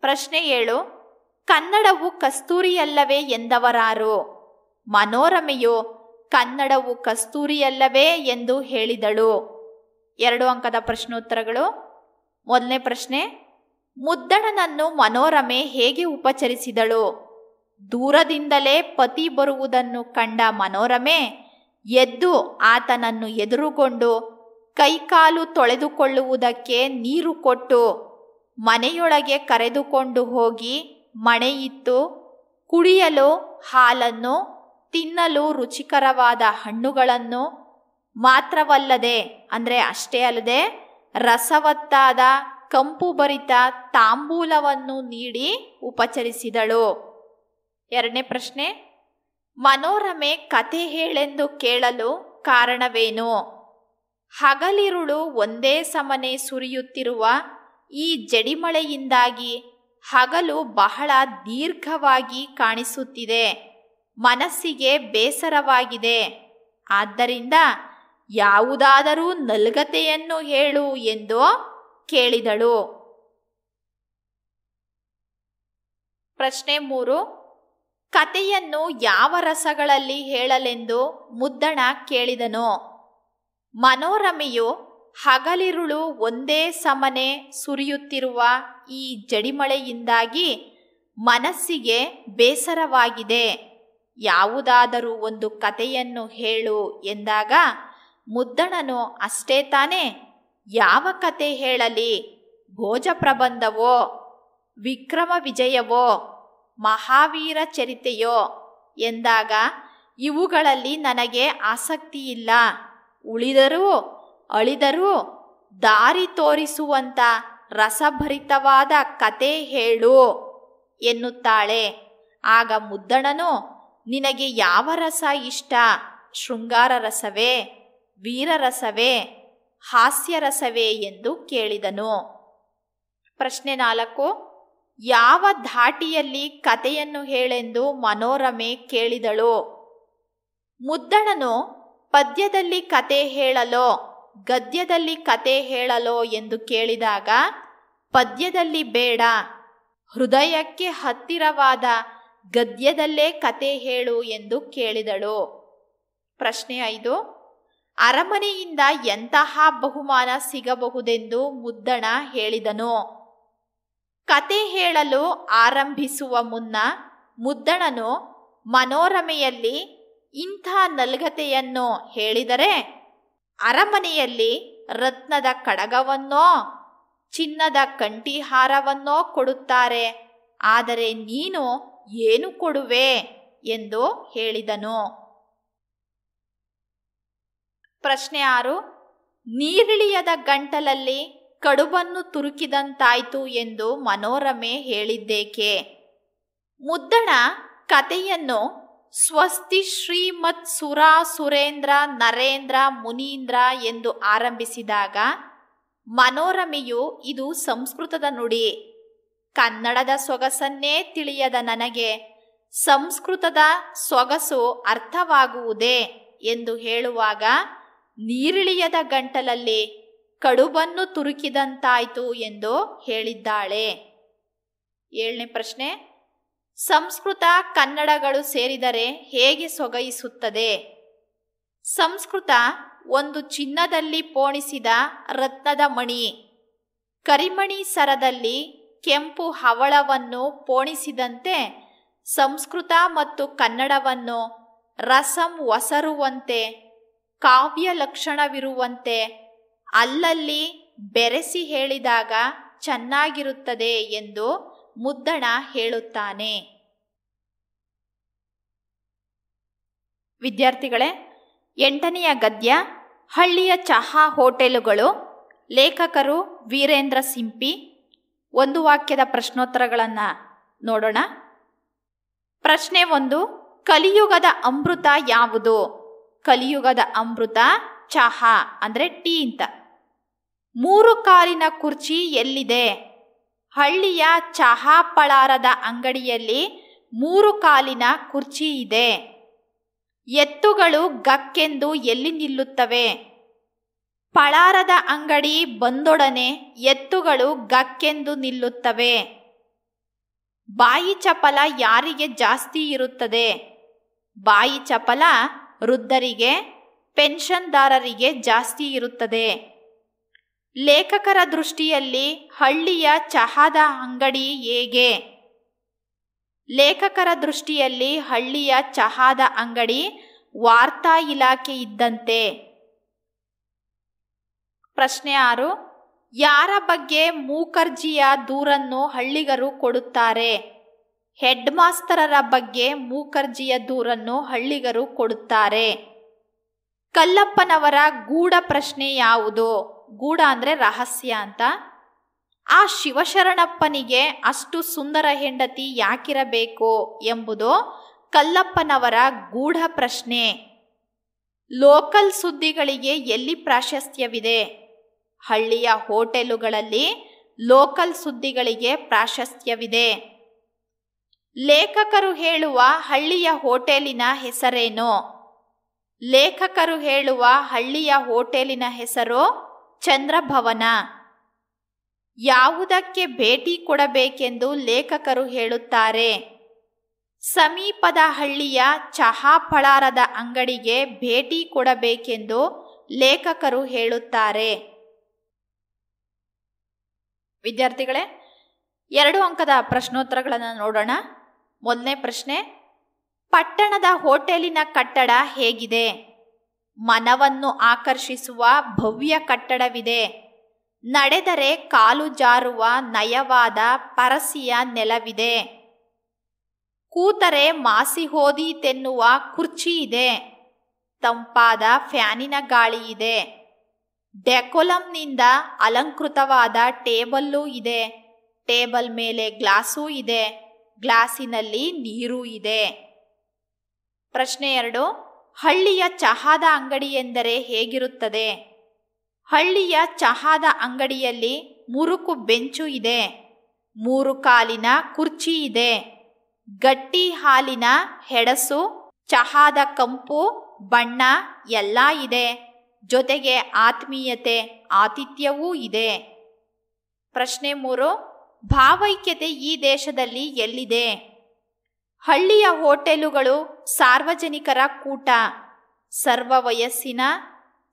ಪ್ರಶ್ನೆ ಏಳು, ಕನ್ನಡವು ಕಸ್ತೂರಿಯಲ್ಲವೇ ಎಂದವರಾರು? ಮನೋರಮೆಯು, ಕನ್ನಡವು ಕಸ್ತೂರಿಯಲ್ಲವೇ ಎಂದು ಹೇಳಿದಳು. ಎರಡು ಅಂಕದ ಪ್ರಶ್ನೋತ್ತರಗಳು. ಮೊದಲನೇ ಪ್ರಶ್ನೆ, ಮುದ್ದಣನನ್ನು ಮನೋರಮೆ ಹೇಗೆ ಉಪಚರಿಸಿದಳು? ದೂರದಿಂದಲೇ ಪತಿ ಬರುವುದನ್ನು ಕಂಡ ಮನೋರಮೆ, ಎದ್ದು ಆತನನ್ನು ಎದುರುಗೊಂಡು ಕೈಕಾಲು ತೊಳೆದುಕೊಳ್ಳುವುದಕ್ಕೆ ನೀರು ಕೊಟ್ಟು ಮನೆಯೊಳಗೆ ಕರೆದುಕೊಂಡು ಹೋಗಿ ಮಣೆಯಿತ್ತು ಕುಡಿಯಲು ಹಾಲನ್ನು, ತಿನ್ನಲು ರುಚಿಕರವಾದ ಹಣ್ಣುಗಳನ್ನು ಮಾತ್ರವಲ್ಲದೆ, ಅಂದರೆ ಅಷ್ಟೇ ಅಲ್ಲದೆ ರಸವತ್ತಾದ ಕಂಪು ಭರಿತ ತಾಂಬೂಲವನ್ನು ನೀಡಿ ಉಪಚರಿಸಿದಳು. ಎರಡನೇ ಪ್ರಶ್ನೆ, ಮನೋರಮೆ ಕತೆ ಹೇಳೆಂದು ಕೇಳಲು ಕಾರಣವೇನು? ಹಗಲಿರುಳು ಒಂದೇ ಸಮನೆ ಸುರಿಯುತ್ತಿರುವ ಈ ಜಡಿಮಳೆಯಿಂದಾಗಿ ಹಗಲು ಬಹಳ ದೀರ್ಘವಾಗಿ ಕಾಣಿಸುತ್ತಿದೆ. ಮನಸ್ಸಿಗೆ ಬೇಸರವಾಗಿದೆ. ಆದ್ದರಿಂದ ಯಾವುದಾದರೂ ನಲ್ಗತೆಯನ್ನು ಹೇಳು ಎಂದು ಕೇಳಿದಳು. ಪ್ರಶ್ನೆ ಮೂರು. ಕತೆಯನ್ನು ಯಾವ ರಸಗಳಲ್ಲಿ ಹೇಳಲೆಂದು ಮುದ್ದಣ ಕೇಳಿದನು. ಮನೋರಮೆಯು ಹಗಲಿರುಳು ಒಂದೇ ಸಮನೆ ಸುರಿಯುತ್ತಿರುವ ಈ ಜಡಿಮಳೆಯಿಂದಾಗಿ ಮನಸ್ಸಿಗೆ ಬೇಸರವಾಗಿದೆ. ಯಾವುದಾದರೂ ಒಂದು ಕತೆಯನ್ನು ಹೇಳು ಎಂದಾಗ ಮುದ್ದಣನು ಅಷ್ಟೇ ತಾನೇ, ಯಾವ ಕತೆ ಹೇಳಲಿ? ಭೋಜ ಪ್ರಬಂಧವೋ? ವಿಕ್ರಮ ವಿಜಯವೋ? ಮಹಾವೀರ ಚರಿತೆಯೋ? ಎಂದಾಗ ಇವುಗಳಲ್ಲಿ ನನಗೆ ಆಸಕ್ತಿ ಇಲ್ಲ ಉಳಿದರೂ ಅಳಿದರೂ ದಾರಿ ತೋರಿಸುವಂತ ರಸಭರಿತವಾದ ಕತೆ ಹೇಳು ಎನ್ನುತ್ತಾಳೆ. ಆಗ ಮುದ್ದಣನು, ನಿನಗೆ ಯಾವ ರಸ ಇಷ್ಟ? ಶೃಂಗಾರ ರಸವೇ ವೀರರಸವೇ ಹಾಸ್ಯರಸವೇ ಎಂದು ಕೇಳಿದನು. ಪ್ರಶ್ನೆ ನಾಲ್ಕು, ಯಾವ ಧಾಟಿಯಲ್ಲಿ ಕತೆಯನ್ನು ಹೇಳೆಂದು ಮನೋರಮೆ ಕೇಳಿದಳು? ಮುದ್ದಣನು, ಪದ್ಯದಲ್ಲಿ ಕತೆ ಹೇಳಲೋ? ಗದ್ಯದಲ್ಲಿ ಕತೆ ಹೇಳಲೋ ಎಂದು ಕೇಳಿದಾಗ, ಪದ್ಯದಲ್ಲಿ ಬೇಡ, ಹೃದಯಕ್ಕೆ ಹತ್ತಿರವಾದ ಗದ್ಯದಲ್ಲೇ ಕತೆ ಹೇಳು ಎಂದು ಕೇಳಿದಳು. ಪ್ರಶ್ನೆ ಐದು, ಅರಮನೆಯಿಂದ ಎಂತಹ ಬಹುಮಾನ ಸಿಗಬಹುದೆಂದು ಮುದ್ದಣ ಹೇಳಿದನು. ಕತೆ ಹೇಳಲು ಆರಂಭಿಸುವ ಮುನ್ನ ಮುದ್ದಣನು ಮನೋರಮೆಯಲ್ಲಿ ಇಂಥ ನಲ್ಗತೆಯನ್ನು ಹೇಳಿದರೆ ಅರಮನೆಯಲ್ಲಿ ರತ್ನದ ಕಡಗವನ್ನೋ, ಚಿನ್ನದ ಕಂಠಿಹಾರವನ್ನೋ ಕೊಡುತ್ತಾರೆ. ಆದರೆ ನೀನು ಏನು ಕೊಡುವೆ ಎಂದು ಹೇಳಿದನು. ಪ್ರಶ್ನೆ ಆರು, ನೀರಿಳಿಯದ ಗಂಟಲಲ್ಲಿ ಕಡುಬನ್ನು ತುರುಕಿದಂತಾಯ್ತು ಎಂದು ಮನೋರಮೆ ಹೇಳಿದ್ದೇಕೆ? ಮುದ್ದಣ ಕತೆಯನ್ನು ಸ್ವಸ್ತಿ ಶ್ರೀಮತ್ ಸುರಾ ಸುರೇಂದ್ರ ನರೇಂದ್ರ ಮುನೀಂದ್ರ ಎಂದು ಆರಂಭಿಸಿದಾಗ, ಮನೋರಮೆಯು ಇದು ಸಂಸ್ಕೃತದ ನುಡಿ. ಕನ್ನಡದ ಸೊಗಸನ್ನೇ ತಿಳಿಯದ ನನಗೆ, ಸಂಸ್ಕೃತದ ಸೊಗಸು ಅರ್ಥವಾಗುವುದೇ ಎಂದು ಹೇಳುವಾಗ, ನೀರಿಳಿಯದ ಗಂಟಲಲ್ಲಿ ಕಡುಬನ್ನು ತುರುಕಿದಂತಾಯಿತು ಎಂದು ಹೇಳಿದ್ದಾಳೆ. ಏಳನೇ ಪ್ರಶ್ನೆ. ಸಂಸ್ಕೃತ ಕನ್ನಡಗಳು ಸೇರಿದರೆ ಹೇಗೆ ಸೊಗೈಸುತ್ತದೆ? ಸಂಸ್ಕೃತ ಒಂದು ಚಿನ್ನದಲ್ಲಿ ಪೋಣಿಸಿದ ರತ್ನದ ಮಣಿ. ಕರಿಮಣಿ ಸರದಲ್ಲಿ ಕೆಂಪು ಹವಳವನ್ನು ಪೋಣಿಸಿದಂತೆ ಸಂಸ್ಕೃತ ಮತ್ತು ಕನ್ನಡವನ್ನು ರಸಂ ಒಸರುವಂತೆ, ಕಾವ್ಯ ಲಕ್ಷಣವಿರುವಂತೆ ಅಲ್ಲಲ್ಲಿ ಬೆರೆಸಿ ಹೇಳಿದಾಗ ಚೆನ್ನಾಗಿರುತ್ತದೆ ಎಂದು ಮುದ್ದಣ ಹೇಳುತ್ತಾನೆ. ವಿದ್ಯಾರ್ಥಿಗಳೇ, ಎಂಟನೆಯ ಗದ್ಯ, ಹಳ್ಳಿಯ ಚಹಾ ಹೋಟೆಲುಗಳು, ಲೇಖಕರು ವೀರೇಂದ್ರ ಸಿಂಪಿ, ಒಂದು ವಾಕ್ಯದ ಪ್ರಶ್ನೋತ್ತರಗಳನ್ನು ನೋಡೋಣ. ಪ್ರಶ್ನೆ ಒಂದು, ಕಲಿಯುಗದ ಅಮೃತ ಯಾವುದು? ಕಲಿಯುಗದ ಅಮೃತ ಚಹಾ, ಅಂದರೆ ಟೀ ಅಂತ. ಮೂರು ಕಾಲಿನ ಕುರ್ಚಿ ಎಲ್ಲಿದೆ? ಹಳ್ಳಿಯ ಚಹಾ ಪಳಾರದ ಅಂಗಡಿಯಲ್ಲಿ ಮೂರು ಕಾಲಿನ ಕುರ್ಚಿ ಇದೆ. ಎತ್ತುಗಳು ಗಕ್ಕೆಂದು ಎಲ್ಲಿ ನಿಲ್ಲುತ್ತವೆ? ಪಳಾರದ ಅಂಗಡಿ ಬಂದೊಡನೆ ಎತ್ತುಗಳು ಗಕ್ಕೆಂದು ನಿಲ್ಲುತ್ತವೆ. ಬಾಯಿ ಚಪಲ ಯಾರಿಗೆ ಜಾಸ್ತಿ ಇರುತ್ತದೆ? ಬಾಯಿ ಚಪಲ ವೃದ್ಧರಿಗೆ, ಪೆನ್ಷನ್ದಾರರಿಗೆ ಜಾಸ್ತಿ ಇರುತ್ತದೆ. ಲೇಖಕರ ದೃಷ್ಟಿಯಲ್ಲಿ ಹಳ್ಳಿಯ ಚಹಾದ ಅಂಗಡಿ ಹೇಗೆ? ಲೇಖಕರ ದೃಷ್ಟಿಯಲ್ಲಿ ಹಳ್ಳಿಯ ಚಹಾದ ಅಂಗಡಿ ವಾರ್ತಾ ಇಲಾಖೆ ಇದ್ದಂತೆ. ಪ್ರಶ್ನೆ ಆರು, ಯಾರ ಬಗ್ಗೆ ಮೂಕರ್ಜಿಯ ದೂರನ್ನು ಹಳ್ಳಿಗರು ಕೊಡುತ್ತಾರೆ? ಹೆಡ್ ಮಾಸ್ತರರ ಬಗ್ಗೆ ಮೂಕರ್ಜಿಯ ದೂರನ್ನು ಹಳ್ಳಿಗರು ಕೊಡುತ್ತಾರೆ. ಕಲ್ಲಪ್ಪನವರ ಗೂಢ ಪ್ರಶ್ನೆ ಯಾವುದು? ಗೂಢ ಅಂದರೆ ರಹಸ್ಯ ಅಂತ. ಆ ಶಿವಶರಣಪ್ಪನಿಗೆ ಅಷ್ಟು ಸುಂದರ ಹೆಂಡತಿ ಯಾಕಿರಬೇಕು ಎಂಬುದು ಕಲ್ಲಪ್ಪನವರ ಗೂಢ ಪ್ರಶ್ನೆ. ಲೋಕಲ್ ಸುದ್ದಿಗಳಿಗೆ ಎಲ್ಲಿ ಪ್ರಾಶಸ್ತ್ಯವಿದೆ? ಹಳ್ಳಿಯ ಹೋಟೆಲುಗಳಲ್ಲಿ ಲೋಕಲ್ ಸುದ್ದಿಗಳಿಗೆ ಪ್ರಾಶಸ್ತ್ಯವಿದೆ. ಲೇಖಕರು ಹೇಳುವ ಹಳ್ಳಿಯ ಹೋಟೆಲಿನ ಹೆಸರೇನು? ಲೇಖಕರು ಹೇಳುವ ಹಳ್ಳಿಯ ಹೋಟೆಲಿನ ಹೆಸರು ಚಂದ್ರಭವನ. ಯಾವುದಕ್ಕೆ ಭೇಟಿ ಕೊಡಬೇಕೆಂದು ಲೇಖಕರು ಹೇಳುತ್ತಾರೆ. ಸಮೀಪದ ಹಳ್ಳಿಯ ಚಹಾ ಫಳಾರದ ಅಂಗಡಿಗೆ ಭೇಟಿ ಕೊಡಬೇಕೆಂದು ಲೇಖಕರು ಹೇಳುತ್ತಾರೆ. ವಿದ್ಯಾರ್ಥಿಗಳೇ, ಎರಡು ಅಂಕದ ಪ್ರಶ್ನೋತ್ತರಗಳನ್ನು ನೋಡೋಣ. ಮೊದಲನೇ ಪ್ರಶ್ನೆ, ಪಟ್ಟಣದ ಹೋಟೆಲಿನ ಕಟ್ಟಡ ಹೇಗಿದೆ? ಮನವನ್ನು ಆಕರ್ಷಿಸುವ ಭವ್ಯ ಕಟ್ಟಡವಿದೆ. ನಡೆದರೆ ಕಾಲು ಜಾರುವ ನಯವಾದ ಪರಸಿಯ ನೆಲವಿದೆ. ಕೂತರೆ ಮಾಸಿ ಹೋದೀತೆನ್ನುವ ಕುರ್ಚಿ ಇದೆ. ತಂಪಾದ ಫ್ಯಾನಿನ ಗಾಳಿ ಇದೆ. ಡೆಕೊಲಂನಿಂದ ಅಲಂಕೃತವಾದ ಟೇಬಲ್ಲೂ ಇದೆ. ಟೇಬಲ್ ಮೇಲೆ ಗ್ಲಾಸೂ ಇದೆ. ಗ್ಲಾಸಿನಲ್ಲಿ ನೀರೂ ಇದೆ. ಪ್ರಶ್ನೆ ಎರಡು ಹಳ್ಳಿಯ ಚಹಾದ ಅಂಗಡಿ ಎಂದರೆ ಹೇಗಿರುತ್ತದೆ? ಹಳ್ಳಿಯ ಚಹಾದ ಅಂಗಡಿಯಲ್ಲಿ ಮುರುಕು ಬೆಂಚು ಇದೆ, ಮೂರು ಕಾಲಿನ ಕುರ್ಚಿ ಇದೆ, ಗಟ್ಟಿ ಹಾಲಿನ ಹೆಡಸು, ಚಹಾದ ಕಂಪು, ಬಣ್ಣ ಎಲ್ಲ ಇದೆ, ಜೊತೆಗೆ ಆತ್ಮೀಯತೆ, ಆತಿಥ್ಯವೂ ಇದೆ. ಪ್ರಶ್ನೆ ಮೂರು, ಭಾವೈಕ್ಯತೆ ಈ ದೇಶದಲ್ಲಿ ಎಲ್ಲಿದೆ? ಹಳ್ಳಿಯ ಹೋಟೆಲುಗಳು ಸಾರ್ವಜನಿಕರ ಕೂಟ. ಸರ್ವ ವಯಸ್ಸಿನ,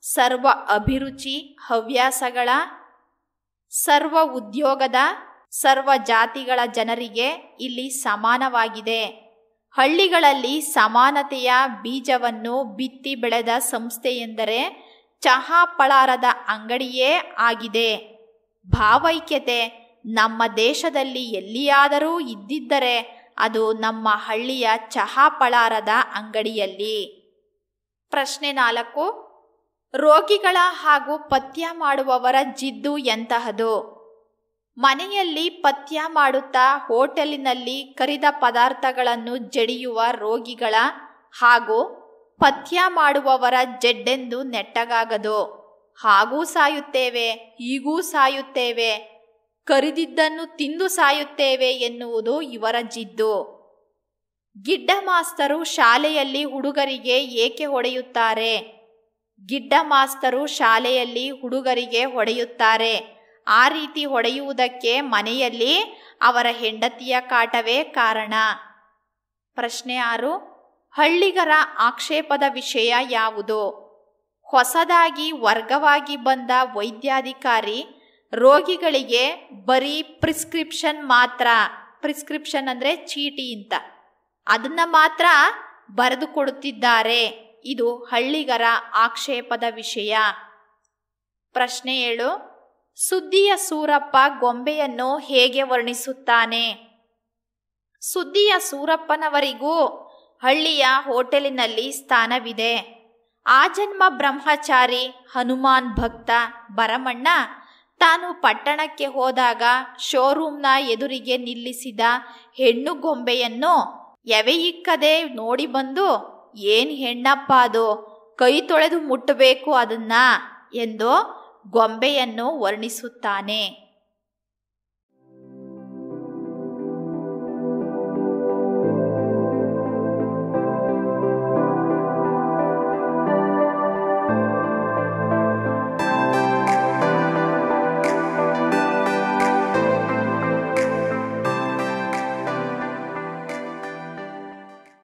ಸರ್ವ ಅಭಿರುಚಿ ಹವ್ಯಾಸಗಳ, ಸರ್ವ ಉದ್ಯೋಗದ, ಸರ್ವ ಜಾತಿಗಳ ಜನರಿಗೆ ಇಲ್ಲಿ ಸಮಾನವಾಗಿದೆ. ಹಳ್ಳಿಗಳಲ್ಲಿ ಸಮಾನತೆಯ ಬೀಜವನ್ನು ಬಿತ್ತಿ ಬೆಳೆದ ಸಂಸ್ಥೆ ಎಂದರೆ ಚಹಾ ಪಳಾರದ ಅಂಗಡಿಯೇ ಆಗಿದೆ. ಭಾವೈಕ್ಯತೆ ನಮ್ಮ ದೇಶದಲ್ಲಿ ಎಲ್ಲಿಯಾದರೂ ಇದ್ದಿದ್ದರೆ ಅದು ನಮ್ಮ ಹಳ್ಳಿಯ ಚಹಾ ಪಳಾರದ ಅಂಗಡಿಯಲ್ಲಿ. ಪ್ರಶ್ನೆ ನಾಲ್ಕು, ರೋಗಿಗಳ ಹಾಗೂ ಪಥ್ಯ ಮಾಡುವವರ ಜಿದ್ದು ಎಂತಹದು? ಮನೆಯಲ್ಲಿ ಪಥ್ಯ ಮಾಡುತ್ತಾ ಹೋಟೆಲಿನಲ್ಲಿ ಕರಿದ ಪದಾರ್ಥಗಳನ್ನು ಜಡಿಯುವ ರೋಗಿಗಳ ಹಾಗೂ ಪಥ್ಯ ಮಾಡುವವರ ಜಡ್ಡೆಂದು ನೆಟ್ಟಗಾಗದು. ಹಾಗೂ ಸಾಯುತ್ತೇವೆ ಈಗೂ ಸಾಯುತ್ತೇವೆ. ಕರಿದಿದ್ದನ್ನು ತಿಂದು ಸಾಯುತ್ತೇವೆ ಎನ್ನುವುದು ಇವರ ಜಿದ್ದು. ಗಿಡ್ಡ ಮಾಸ್ತರು ಶಾಲೆಯಲ್ಲಿ ಹುಡುಗರಿಗೆ ಏಕೆ ಹೊಡೆಯುತ್ತಾರೆ? ಗಿಡ್ಡ ಮಾಸ್ತರು ಶಾಲೆಯಲ್ಲಿ ಹುಡುಗರಿಗೆ ಹೊಡೆಯುತ್ತಾರೆ. ಆ ರೀತಿ ಹೊಡೆಯುವುದಕ್ಕೆ ಮನೆಯಲ್ಲಿ ಅವರ ಹೆಂಡತಿಯ ಕಾಟವೇ ಕಾರಣ. ಪ್ರಶ್ನೆ ಆರು. ಹಳ್ಳಿಗರ ಆಕ್ಷೇಪದ ವಿಷಯ ಯಾವುದು? ಹೊಸದಾಗಿ ವರ್ಗವಾಗಿ ಬಂದ ವೈದ್ಯಾಧಿಕಾರಿ ರೋಗಿಗಳಿಗೆ ಬರೀ ಪ್ರಿಸ್ಕ್ರಿಪ್ಷನ್ ಮಾತ್ರ. ಪ್ರಿಸ್ಕ್ರಿಪ್ಷನ್ ಅಂದರೆ ಚೀಟಿ ಅಂತ. ಅದನ್ನ ಮಾತ್ರ ಬರೆದು ಕೊಡುತ್ತಿದ್ದಾರೆ. ಇದು ಹಳ್ಳಿಗರ ಆಕ್ಷೇಪದ ವಿಷಯ. ಪ್ರಶ್ನೆ ಏಳು, ಸುದ್ದಿಯ ಸೂರಪ್ಪ ಗೊಂಬೆಯನ್ನು ಹೇಗೆ ವರ್ಣಿಸುತ್ತಾನೆ? ಸುದ್ದಿಯ ಸೂರಪ್ಪನವರಿಗೂ ಹಳ್ಳಿಯ ಹೋಟೆಲಿನಲ್ಲಿ ಸ್ಥಾನವಿದೆ. ಆ ಜನ್ಮ ಬ್ರಹ್ಮಚಾರಿ ಹನುಮಾನ್ ಭಕ್ತ ಭರಮಣ್ಣ ತಾನು ಪಟ್ಟಣಕ್ಕೆ ಹೋದಾಗ ಶೋರೂಮ್ನ ಎದುರಿಗೆ ನಿಲ್ಲಿಸಿದ ಹೆಣ್ಣು ಗೊಂಬೆಯನ್ನು ಎವೆಯಿಕ್ಕದೆ ನೋಡಿ ಬಂದು, ಏನ್ ಹೆಣ್ಣಪ್ಪ ಅದು? ಕೈ ತೊಳೆದು ಮುಟ್ಟಬೇಕು ಅದನ್ನ ಎಂದು ಗೊಂಬೆಯನ್ನು ವರ್ಣಿಸುತ್ತಾನೆ.